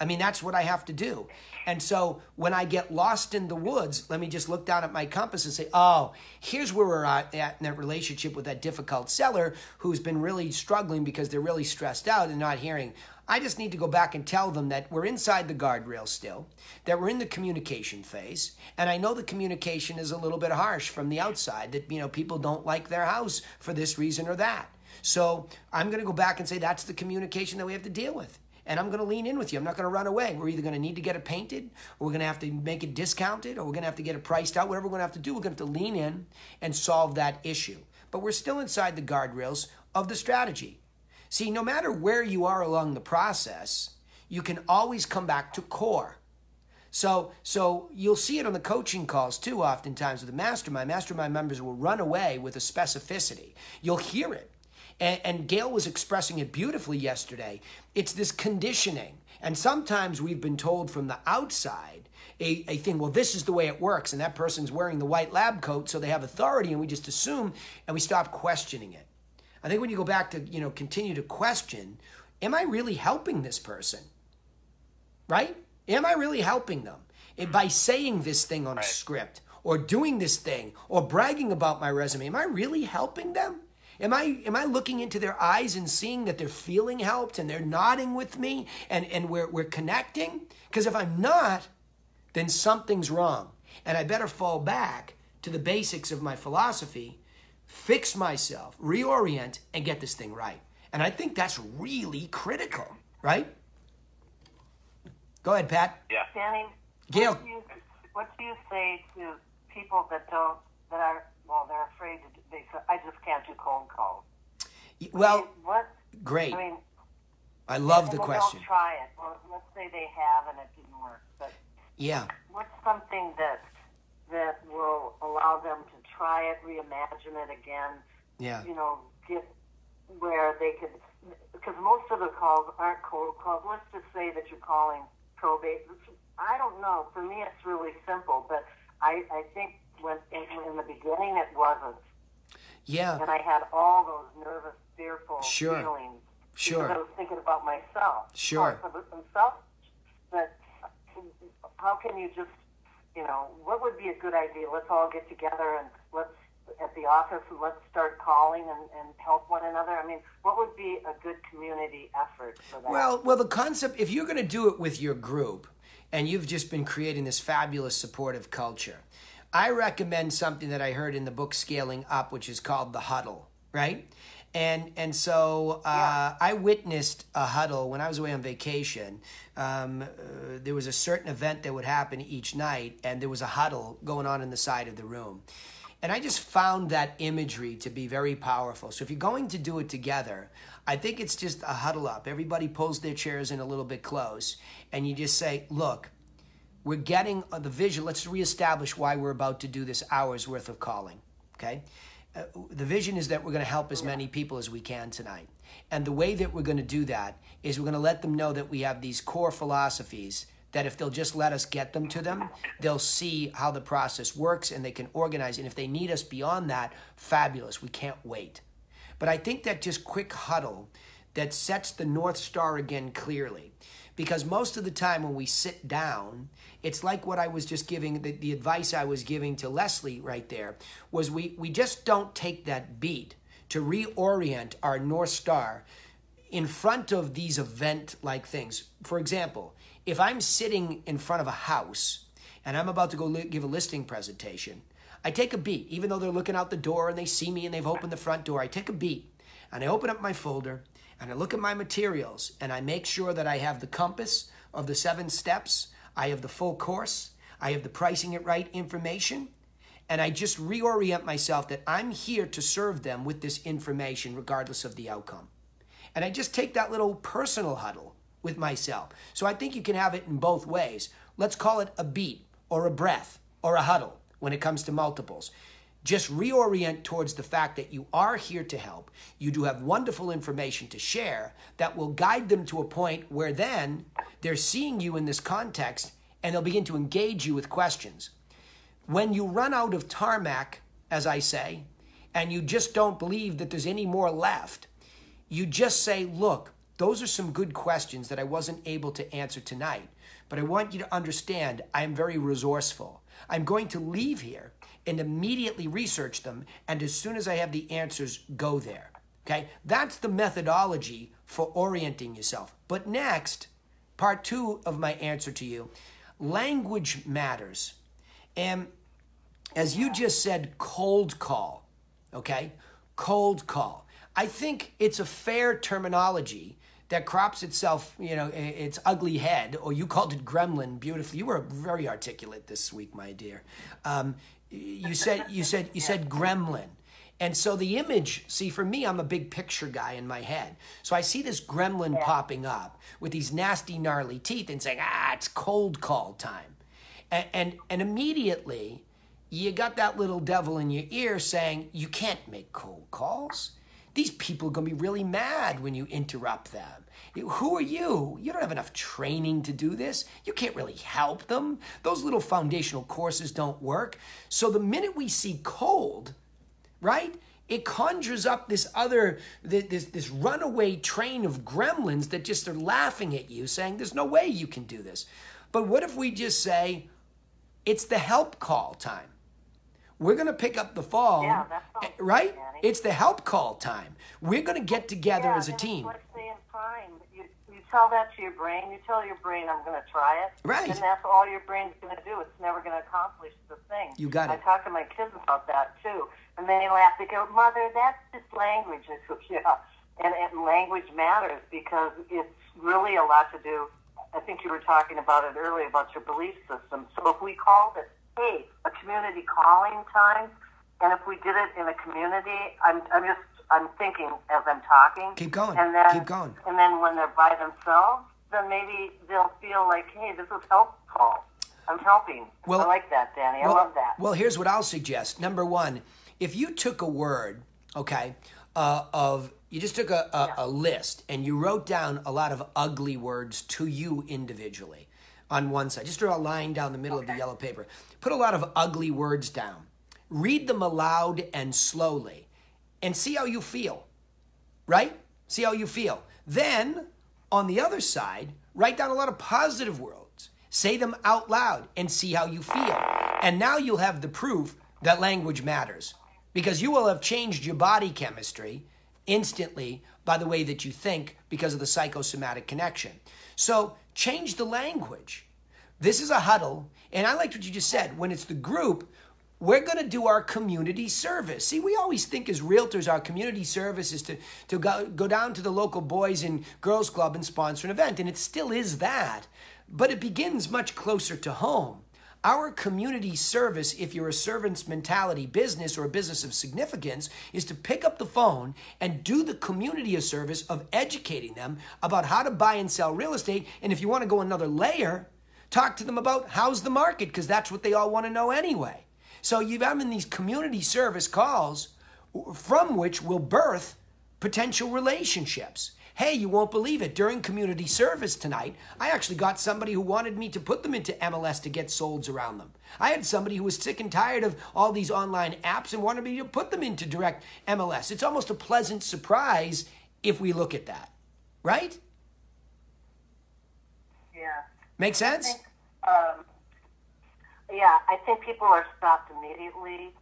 I mean, that's what I have to do. And so when I get lost in the woods, let me just look down at my compass and say, oh, here's where we're at in that relationship with that difficult seller who's been really struggling because they're really stressed out and not hearing. I just need to go back and tell them that we're inside the guardrail still, that we're in the communication phase, and I know the communication is a little bit harsh from the outside, that, you know, people don't like their house for this reason or that. So I'm going to go back and say that's the communication that we have to deal with and I'm going to lean in with you. I'm not going to run away. We're either going to need to get it painted, or we're going to have to make it discounted, or we're going to have to get it priced out. Whatever we're going to have to do, we're going to have to lean in and solve that issue. But we're still inside the guardrails of the strategy. See, no matter where you are along the process, you can always come back to core. So, so you'll see it on the coaching calls too. Oftentimes with the mastermind, mastermind members will run away with a specificity. You'll hear it. And, and Gail was expressing it beautifully yesterday. It's this conditioning. And sometimes we've been told from the outside a, a thing, well, this is the way it works. And that person's wearing the white lab coat, so they have authority, and we just assume and we stop questioning it. I think when you go back to, you know, continue to question, am I really helping this person? Right? Am I really helping them? It, by saying this thing on a script or doing this thing or bragging about my resume, am I really helping them? Am I am I looking into their eyes and seeing that they're feeling helped and they're nodding with me and, and we're we're connecting? Because if I'm not, then something's wrong. And I better fall back to the basics of my philosophy, fix myself, reorient, and get this thing right. And I think that's really critical, right? Go ahead, Pat. Yeah. Danny, Gail. What do, you, what do you say to people that don't that are well, they're afraid to. They I just can't do cold calls. Well, I mean, what? Great. I mean, I love the question. Don't try it. Well, let's say they have and it didn't work. But yeah. What's something that that will allow them to try it, reimagine it again? Yeah. You know, get where they could. Because most of the calls aren't cold calls. Let's just say that you're calling probate. I don't know. For me, it's really simple, but I, I think when in, in the beginning it wasn't. Yeah. And I had all those nervous, fearful sure. feelings. Sure. I was thinking about myself. Sure. Myself, but how can you just, you know, what would be a good idea? Let's all get together and let's at the office and let's start calling and, and help one another. I mean, what would be a good community effort for that? Well, well, the concept if you're going to do it with your group, and you've just been creating this fabulous supportive culture I recommend something that I heard in the book Scaling Up, which is called The Huddle, right? And and so uh, Yeah. I witnessed a huddle when I was away on vacation. Um, uh, there was a certain event that would happen each night, and there was a huddle going on in the side of the room. And I just found that imagery to be very powerful. So if you're going to do it together, I think it's just a huddle up. Everybody pulls their chairs in a little bit close, and you just say, look, we're getting uh, the vision. Let's reestablish why we're about to do this hour's worth of calling. Okay? Uh, the vision is that we're going to help as many people as we can tonight. And the way that we're going to do that is we're going to let them know that we have these core philosophies that if they'll just let us get them to them, they'll see how the process works and they can organize. And if they need us beyond that, fabulous. We can't wait. But I think that just quick huddle that sets the North Star again clearly. Because most of the time when we sit down, it's like what I was just giving, the, the advice I was giving to Leslie right there, was we, we just don't take that beat to reorient our North Star in front of these event like things. For example, if I'm sitting in front of a house and I'm about to go li- give a listing presentation, I take a beat, even though they're looking out the door and they see me and they've opened the front door. I take a beat and I open up my folder and I look at my materials and I make sure that I have the compass of the seven steps, I have the full course, I have the pricing it right information, and I just reorient myself that I'm here to serve them with this information regardless of the outcome. And I just take that little personal huddle with myself. So I think you can have it in both ways. Let's call it a beat or a breath or a huddle when it comes to multiples. Just reorient towards the fact that you are here to help. You do have wonderful information to share that will guide them to a point where then they're seeing you in this context and they'll begin to engage you with questions. When you run out of tarmac, as I say, and you just don't believe that there's any more left, you just say, look, those are some good questions that I wasn't able to answer tonight. But I want you to understand I am very resourceful. I'm going to leave here and immediately research them. And as soon as I have the answers, go there. Okay? That's the methodology for orienting yourself. But next, part two of my answer to you language matters. And as you just said, cold call, okay? Cold call. I think it's a fair terminology that crops itself, you know, its ugly head, or you called it gremlin beautifully. You were very articulate this week, my dear. Um, you said, you said, you said gremlin. And so the image, see, for me, I'm a big picture guy in my head. So I see this gremlin popping up with these nasty, gnarly teeth and saying, ah, it's cold call time. And, and, and immediately, you got that little devil in your ear saying, You can't make cold calls. These people are going to be really mad when you interrupt them. Who are you? You don't have enough training to do this. You can't really help them. Those little foundational courses don't work. So the minute we see cold, right? It conjures up this other, this, this runaway train of gremlins that just are laughing at you, saying, There's no way you can do this. But what if we just say, It's the help call time? We're going to pick up the phone, Yeah, eh, right? It's the help call time. We're going to get together Yeah, as a team. It's like saying fine. You, you tell that to your brain. You tell your brain, I'm going to try it. Right. And that's all your brain's going to do. It's never going to accomplish the thing. You got it. I talk to my kids about that, too. And they laugh. They go, Mother, that's just language. I go, yeah. And, and language matters because it's really a lot to do. I think you were talking about it earlier about your belief system. So if we called it, hey, a community calling time, and if we did it in a community, I'm, I'm just, I'm thinking as I'm talking. Keep going. And then, Keep going. And then when they're by themselves, then maybe they'll feel like, hey, this is helpful. I'm helping. Well- I like that, Danny. I well, love that. Well, here's what I'll suggest. Number one, if you took a word, okay, uh, of you just took a, a, a list and you wrote down a lot of ugly words to you individually on one side. Just draw a line down the middle of the yellow paper. Put a lot of ugly words down. Read them aloud and slowly, and see how you feel right? See how you feel. Then, on the other side, write down a lot of positive words. Say them out loud and see how you feel. And now you'll have the proof that language matters because you will have changed your body chemistry instantly by the way that you think because of the psychosomatic connection. So, change the language. This is a huddle, and I liked what you just said. When it's the group, we're going to do our community service. See, we always think as realtors, our community service is to, to go, go down to the local boys and girls club and sponsor an event. And it still is that, but it begins much closer to home. Our community service, if you're a servant's mentality business or a business of significance, is to pick up the phone and do the community a service of educating them about how to buy and sell real estate. And if you want to go another layer, talk to them about how's the market, because that's what they all want to know anyway. So you've having these community service calls from which will birth potential relationships. Hey, you won't believe it. During community service tonight, I actually got somebody who wanted me to put them into MLS to get solds around them. I had somebody who was sick and tired of all these online apps and wanted me to put them into direct MLS. It's almost a pleasant surprise if we look at that, right? Yeah. Make sense? Think, um, yeah, I think people are stopped immediately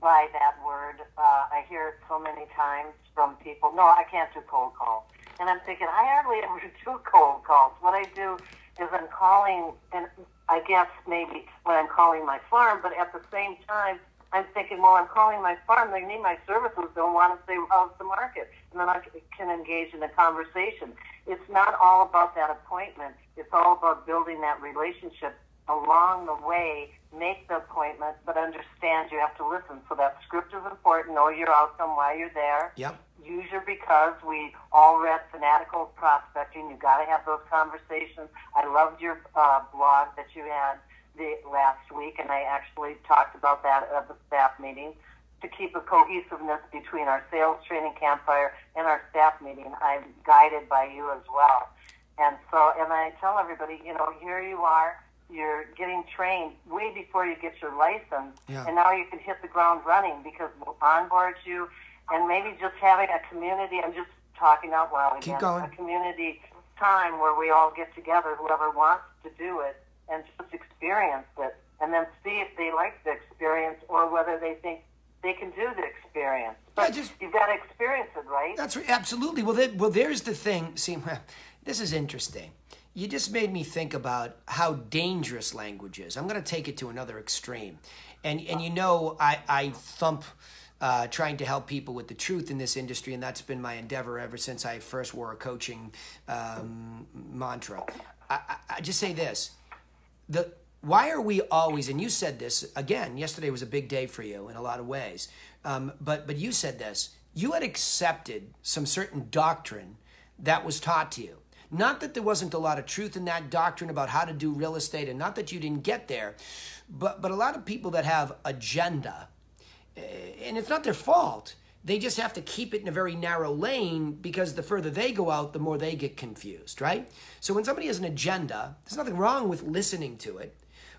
by that word. Uh, I hear it so many times from people. No, I can't do cold calls. And I'm thinking, I hardly ever do cold calls. What I do is I'm calling, and I guess maybe when I'm calling my farm, but at the same time, I'm thinking, well, I'm calling my farm. They need my services. Don't want to say how's the market, and then I can engage in a conversation. It's not all about that appointment. It's all about building that relationship along the way, make the appointment, but understand you have to listen. So that script is important. Know your outcome, why you're there. Yep. Use your because. We all read Fanatical Prospecting. You got to have those conversations. I loved your uh, blog that you had the last week, and I actually talked about that at the staff meeting to keep a cohesiveness between our sales training campfire and our staff meeting. I'm guided by you as well. And so, and I tell everybody, you know, here you are you're getting trained way before you get your license, yeah. and now you can hit the ground running because we'll onboard you, and maybe just having a community. I'm just talking out loud again. Keep going. A community time where we all get together, whoever wants to do it, and just experience it, and then see if they like the experience or whether they think they can do the experience. But yeah, just, you've got to experience it, right? That's right, absolutely. Well, well, there's the thing. See, this is interesting you just made me think about how dangerous language is. I'm going to take it to another extreme. And, and you know, I, I thump uh, trying to help people with the truth in this industry, and that's been my endeavor ever since I first wore a coaching um, mantra. I, I, I just say this the, why are we always, and you said this again, yesterday was a big day for you in a lot of ways, um, but, but you said this you had accepted some certain doctrine that was taught to you not that there wasn't a lot of truth in that doctrine about how to do real estate, and not that you didn't get there, but, but a lot of people that have agenda, eh, and it's not their fault. They just have to keep it in a very narrow lane because the further they go out, the more they get confused, right? So when somebody has an agenda, there's nothing wrong with listening to it,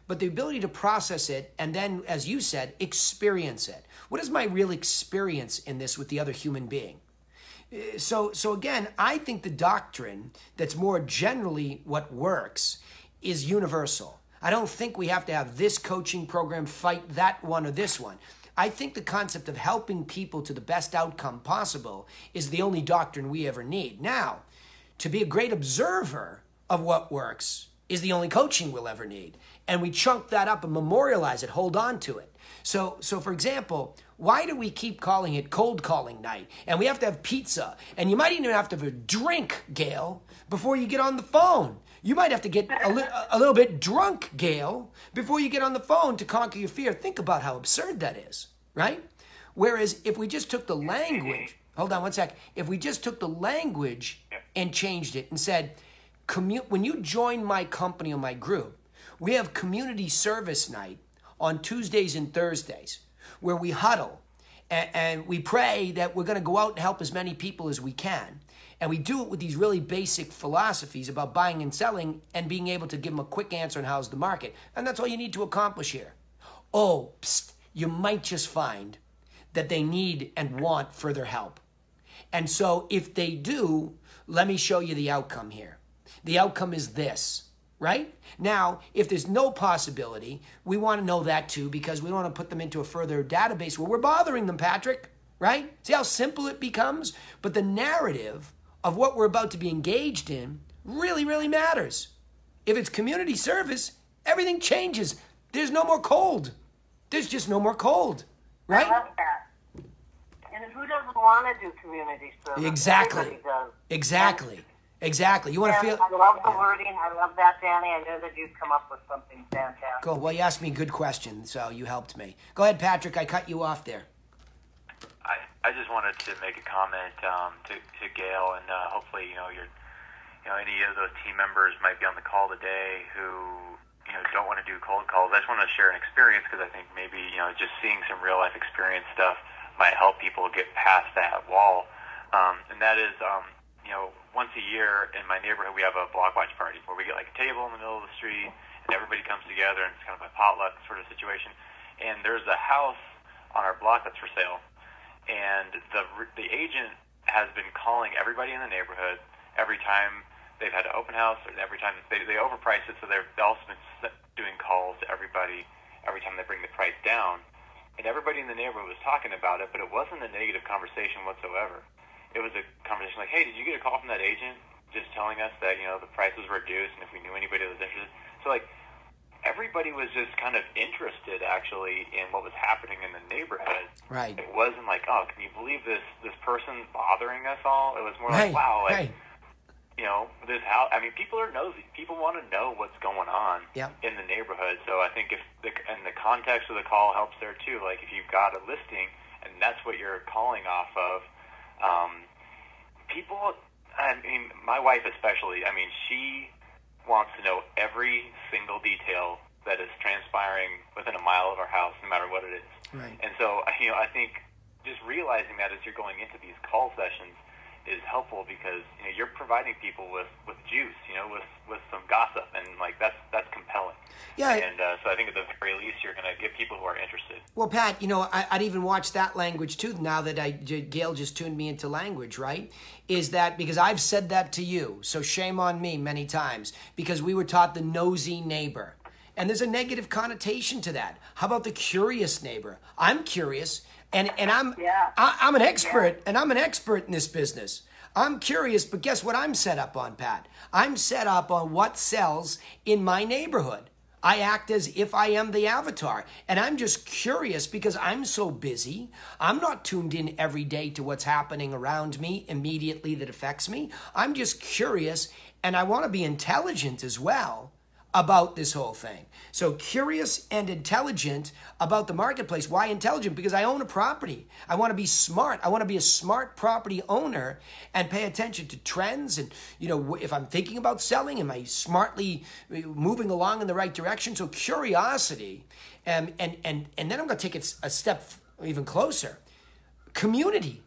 but the ability to process it and then, as you said, experience it. What is my real experience in this with the other human being? So so again, I think the doctrine that's more generally what works is universal. I don't think we have to have this coaching program fight that one or this one. I think the concept of helping people to the best outcome possible is the only doctrine we ever need. Now, to be a great observer of what works is the only coaching we'll ever need. And we chunk that up and memorialize it, hold on to it. So, so for example, why do we keep calling it cold calling night? And we have to have pizza. And you might even have to have a drink, Gail, before you get on the phone. You might have to get a, li- a little bit drunk, Gail, before you get on the phone to conquer your fear. Think about how absurd that is, right? Whereas if we just took the language, hold on one sec. If we just took the language and changed it and said, commu- when you join my company or my group, we have community service night on Tuesdays and Thursdays where we huddle and, and we pray that we're going to go out and help as many people as we can. And we do it with these really basic philosophies about buying and selling and being able to give them a quick answer on how's the market. And that's all you need to accomplish here. Oh, psst, you might just find that they need and want further help. And so if they do, let me show you the outcome here. The outcome is this right? Now, if there's no possibility, we want to know that too because we don't want to put them into a further database where we're bothering them, Patrick, right? See how simple it becomes? But the narrative of what we're about to be engaged in really, really matters. If it's community service, everything changes. There's no more cold. there's just no more cold, right? I love that. And who doesn't want to do community service? Exactly. Exactly. Exactly. You want to And feel. I love the wording. I love that, Danny. I know that you've come up with something fantastic. Cool. Well, you asked me a good question, so you helped me. Go ahead, Patrick. I cut you off there. I, I just wanted to make a comment um, to, to Gail, and uh, hopefully, you know, your, you know, any of those team members might be on the call today who, you know, don't want to do cold calls. I just want to share an experience because I think maybe, you know, just seeing some real life experience stuff might help people get past that wall. Um, and that is, um, you know, once a year in my neighborhood, we have a block watch party where we get like a table in the middle of the street and everybody comes together and it's kind of a potluck sort of situation. And there's a house on our block that's for sale and the the agent has been calling everybody in the neighborhood every time they've had an open house or every time they they overprice it, so they've also been doing calls to everybody every time they bring the price down. And everybody in the neighborhood was talking about it, but it wasn't a negative conversation whatsoever. It was a conversation like, "Hey, did you get a call from that agent just telling us that you know the prices were reduced and if we knew anybody that was interested?" So like everybody was just kind of interested actually in what was happening in the neighborhood. Right. It wasn't like, oh, can you believe this this person bothering us all? It was more Right. like, wow, like right. you know, this house. I mean, people are nosy. People want to know what's going on Yep. in the neighborhood. So I think if the and the context of the call helps there too. Like if you've got a listing and that's what you're calling off of, um, people. I mean, my wife especially. I mean, she wants to know every single detail that is transpiring within a mile of our house, no matter what it is. Right. And so, you know, I think just realizing that as you're going into these call sessions is helpful because you know you're providing people with with juice, you know, with with some gossip, and like that's that's compelling. Yeah. And uh, so I think at the very least you're going to get people who are interested. Well, Pat, you know, I, I'd even watch that language too. Now that I Gail just tuned me into language, right? Is that because I've said that to you? So shame on me many times because we were taught the nosy neighbor, and there's a negative connotation to that. How about the curious neighbor? I'm curious, and and I'm Yeah. I, I'm an expert, and I'm an expert in this business. I'm curious, but guess what I'm set up on, Pat? I'm set up on what sells in my neighborhood. I act as if I am the avatar. And I'm just curious because I'm so busy. I'm not tuned in every day to what's happening around me immediately that affects me. I'm just curious and I want to be intelligent as well about this whole thing. So curious and intelligent about the marketplace. Why intelligent? Because I own a property. I want to be smart. I want to be a smart property owner and pay attention to trends and you know if I'm thinking about selling am I smartly uh, moving along in the right direction? So curiosity and and and and then I'm going to take it a step even closer. Community.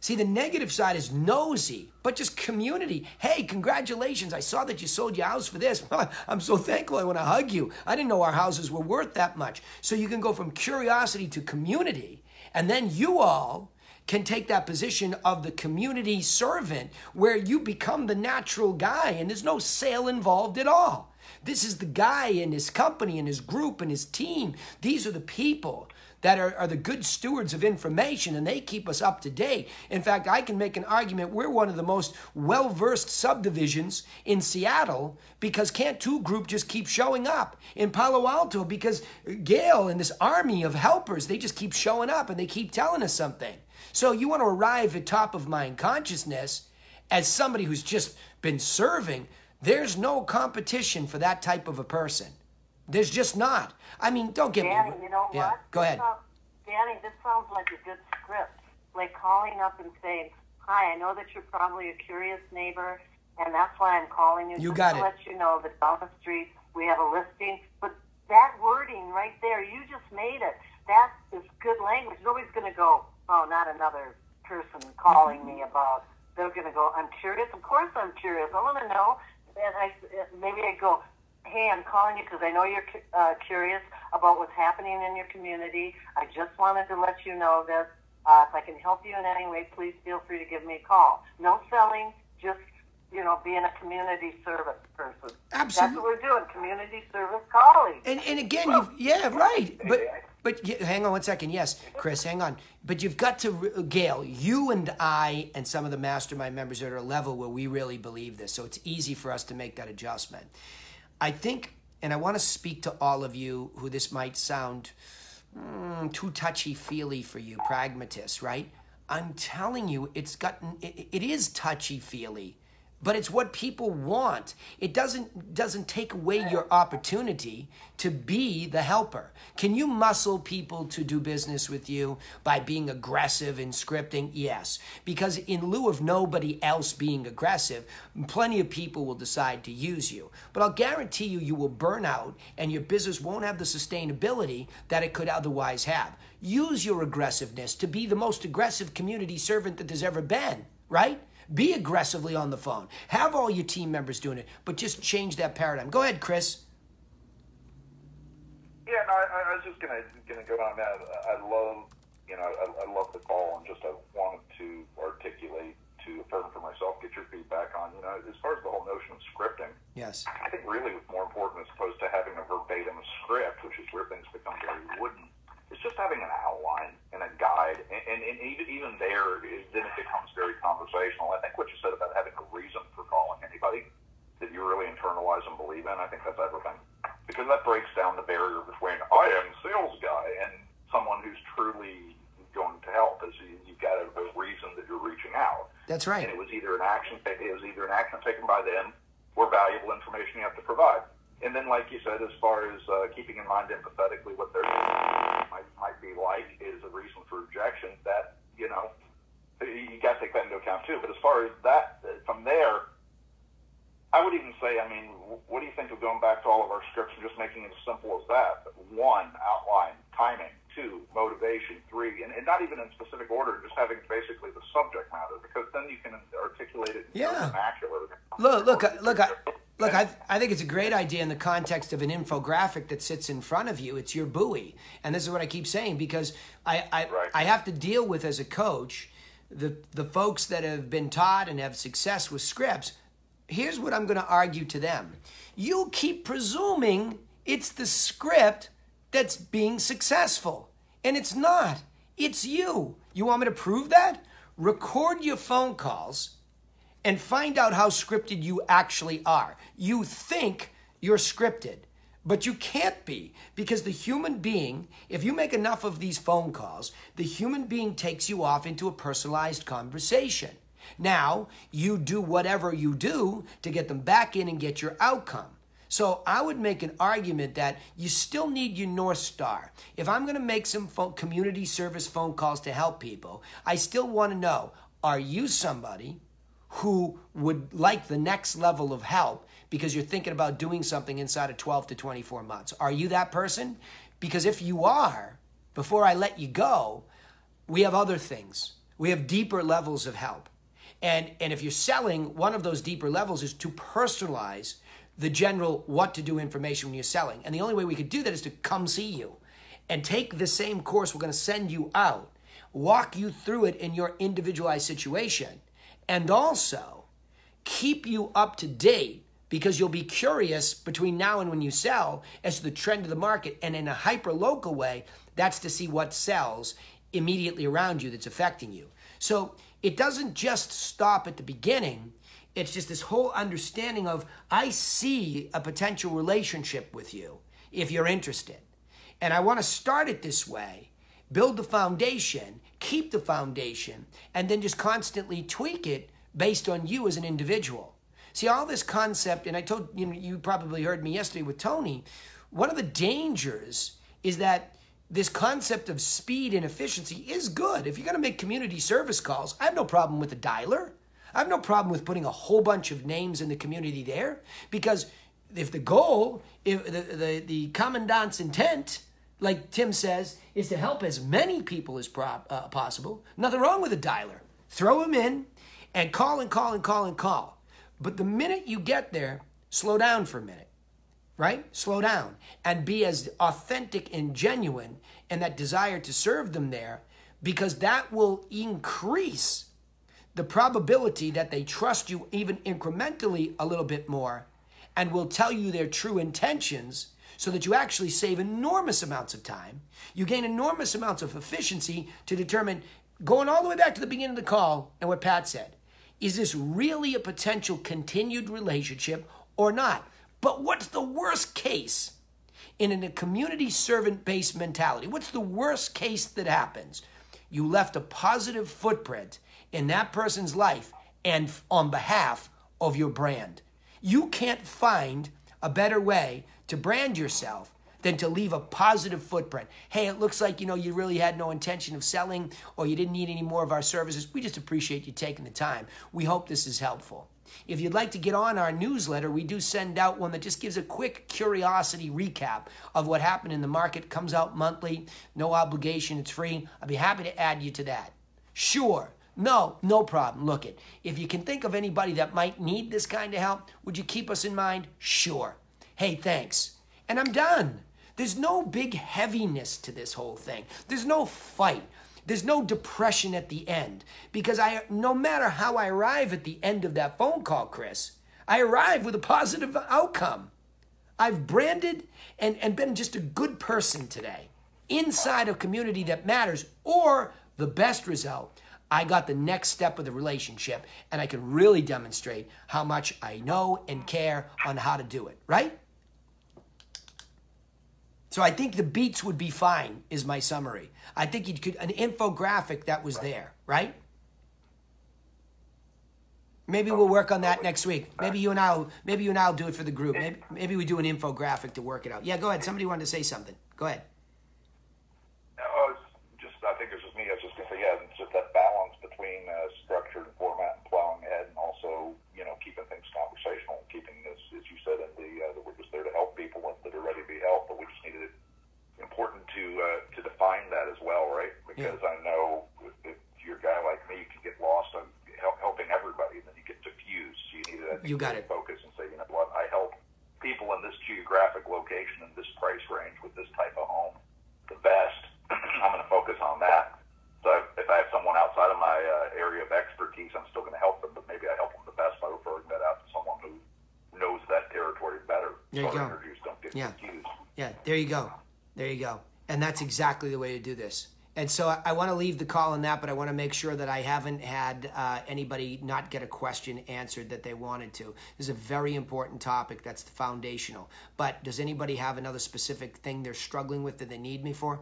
See, the negative side is nosy, but just community. Hey, congratulations. I saw that you sold your house for this. I'm so thankful. I want to hug you. I didn't know our houses were worth that much. So you can go from curiosity to community, and then you all can take that position of the community servant where you become the natural guy and there's no sale involved at all. This is the guy and his company and his group and his team. These are the people that are, are the good stewards of information and they keep us up to date. In fact, I can make an argument we're one of the most well versed subdivisions in Seattle because Can't 2 Group just keeps showing up. In Palo Alto, because Gail and this army of helpers, they just keep showing up and they keep telling us something. So you want to arrive at top of mind consciousness as somebody who's just been serving. There's no competition for that type of a person. There's just not. I mean, don't get Danny, me. you know yeah, what? go ahead. sounds- Danny, this sounds like a good script. Like calling up and saying, "Hi, I know that you're probably a curious neighbor, and that's why I'm calling you. You got to it. Let you know that down the street we have a listing." But that wording right there, you just made it. That is good language. Nobody's going to go, "Oh, not another person calling me about." They're going to go, "I'm curious. Of course, I'm curious. I want to know." And I maybe I go, hey, I'm calling you because I know you're uh, curious about what's happening in your community. I just wanted to let you know that uh, if I can help you in any way, please feel free to give me a call. No selling, just you know, being a community service person. Absolutely, That's what we're doing, community service calling. And and again, you yeah, right. But but hang on one second. Yes, Chris, hang on. But you've got to Gail, you and I and some of the mastermind members are at a level where we really believe this. So it's easy for us to make that adjustment. I think and I want to speak to all of you who this might sound mm, too touchy feely for you, pragmatist, right? I'm telling you, it's gotten, it, it is touchy feely but it's what people want. It doesn't doesn't take away your opportunity to be the helper. Can you muscle people to do business with you by being aggressive in scripting? Yes. Because in lieu of nobody else being aggressive plenty of people will decide to use you. But i'll guarantee you you will burn out and your business won't have the sustainability that it could otherwise have. Use your aggressiveness to be the most aggressive community servant that there's ever been right be aggressively on the phone. Have all your team members doing it, but just change that paradigm. Go ahead, Chris. Yeah, no, I, I was just gonna gonna go on that. I love, you know, I, I love the call, and just I wanted to articulate to affirm for myself, get your feedback on, you know, as far as the whole notion of scripting. Yes. I think really what's more important as opposed to having a verbatim script, which is where things become very wooden it's just having an outline and a guide, and, and, and even even there, is, then it becomes very conversational. I think what you said about having a reason for calling anybody that you really internalize and believe in, I think that's everything, because that breaks down the barrier between I am sales guy and someone who's truly going to help. Is you, you've got a, a reason that you're reaching out. That's right. And it was either an action, it was either an action taken by them or valuable information you have to provide. And then, like you said, as far as uh, keeping in mind empathetically what their might, might be like is a reason for rejection, that, you know, you got to take that into account too. But as far as that, from there, I would even say, I mean, what do you think of going back to all of our scripts and just making it as simple as that? One, outline, timing. Two, motivation. Three, and, and not even in specific order, just having basically the subject matter, because then you can articulate it in yeah. vernacular. Look, look, look. I, Look, I, I think it's a great idea in the context of an infographic that sits in front of you. It's your buoy. And this is what I keep saying because I, I, right. I have to deal with, as a coach, the, the folks that have been taught and have success with scripts. Here's what I'm going to argue to them you keep presuming it's the script that's being successful, and it's not. It's you. You want me to prove that? Record your phone calls and find out how scripted you actually are. You think you're scripted, but you can't be because the human being, if you make enough of these phone calls, the human being takes you off into a personalized conversation. Now, you do whatever you do to get them back in and get your outcome. So I would make an argument that you still need your North Star. If I'm going to make some phone, community service phone calls to help people, I still want to know are you somebody who would like the next level of help because you're thinking about doing something inside of 12 to 24 months. Are you that person? Because if you are, before I let you go, we have other things. We have deeper levels of help. And, and if you're selling, one of those deeper levels is to personalize the general what to do information when you're selling. And the only way we could do that is to come see you and take the same course we're going to send you out, walk you through it in your individualized situation and also keep you up to date because you'll be curious between now and when you sell as to the trend of the market. And in a hyper local way, that's to see what sells immediately around you that's affecting you. So it doesn't just stop at the beginning. It's just this whole understanding of I see a potential relationship with you if you're interested. And I want to start it this way build the foundation, keep the foundation, and then just constantly tweak it based on you as an individual. See, all this concept, and I told you, know, you probably heard me yesterday with Tony, one of the dangers is that this concept of speed and efficiency is good. If you're going to make community service calls, I have no problem with the dialer. I have no problem with putting a whole bunch of names in the community there because if the goal, if the, the, the commandant's intent like Tim says, is to help as many people as uh, possible. Nothing wrong with a dialer. Throw them in and call and call and call and call. But the minute you get there, slow down for a minute, right? Slow down and be as authentic and genuine in that desire to serve them there because that will increase the probability that they trust you even incrementally a little bit more and will tell you their true intentions so that you actually save enormous amounts of time. You gain enormous amounts of efficiency to determine, going all the way back to the beginning of the call and what Pat said, is this really a potential continued relationship or not? But what's the worst case? in a community servant based mentality, what's the worst case that happens? You left a positive footprint in that person's life and on behalf of your brand. You can't find a better way to brand yourself than to leave a positive footprint. Hey, it looks like you know you really had no intention of selling or you didn't need any more of our services. We just appreciate you taking the time. We hope this is helpful. If you'd like to get on our newsletter, we do send out one that just gives a quick curiosity recap of what happened in the market. Comes out monthly, no obligation, it's free. I'd be happy to add you to that. Sure. No, no problem. Look it. If you can think of anybody that might need this kind of help, would you keep us in mind? Sure. Hey, thanks. And I'm done. There's no big heaviness to this whole thing. There's no fight. There's no depression at the end because I no matter how I arrive at the end of that phone call, Chris, I arrive with a positive outcome. I've branded and, and been just a good person today inside a community that matters, or the best result, I got the next step of the relationship and I can really demonstrate how much I know and care on how to do it, right? So I think the beats would be fine, is my summary. I think you could, an infographic that was there, right? Maybe we'll work on that next week. Maybe you and I'll, maybe you and I'll do it for the group. Maybe, maybe we do an infographic to work it out. Yeah, go ahead. Somebody wanted to say something. Go ahead. Oh, it's just I think it's just me. I was just gonna say, yeah, it's just that balance between uh, structure and format and plowing ahead, and also you know keeping things conversational, and keeping this, as you said, in the uh, that we're just there to help people that are ready to be helped, but we just needed it important to uh, to define that as well, right? Because I know if, if you're a guy like me, you can get lost on help, helping everybody, and then you get diffused. So you need to You got it. focus and say, you know what, I help people in this geographic location in this price range with this type of home the best. I'm going to focus on that. So if I have someone outside of my uh, area of expertise, I'm still going to help them, but maybe I help them the best by referring that out to someone who knows that territory better. There you go. Introduce, don't get Yeah. Yeah, there you go. There you go. And that's exactly the way to do this. And so I, I want to leave the call on that, but I want to make sure that I haven't had uh, anybody not get a question answered that they wanted to. This is a very important topic. That's the foundational. But does anybody have another specific thing they're struggling with that they need me for?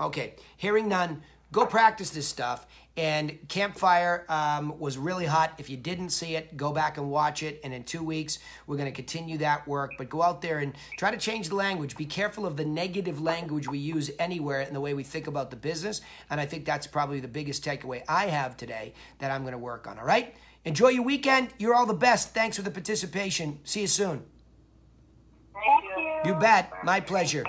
Okay, hearing none, go practice this stuff. And Campfire um, was really hot. If you didn't see it, go back and watch it. And in two weeks, we're going to continue that work. But go out there and try to change the language. Be careful of the negative language we use anywhere in the way we think about the business. And I think that's probably the biggest takeaway I have today that I'm going to work on. All right? Enjoy your weekend. You're all the best. Thanks for the participation. See you soon. Thank you. You bet. My pleasure.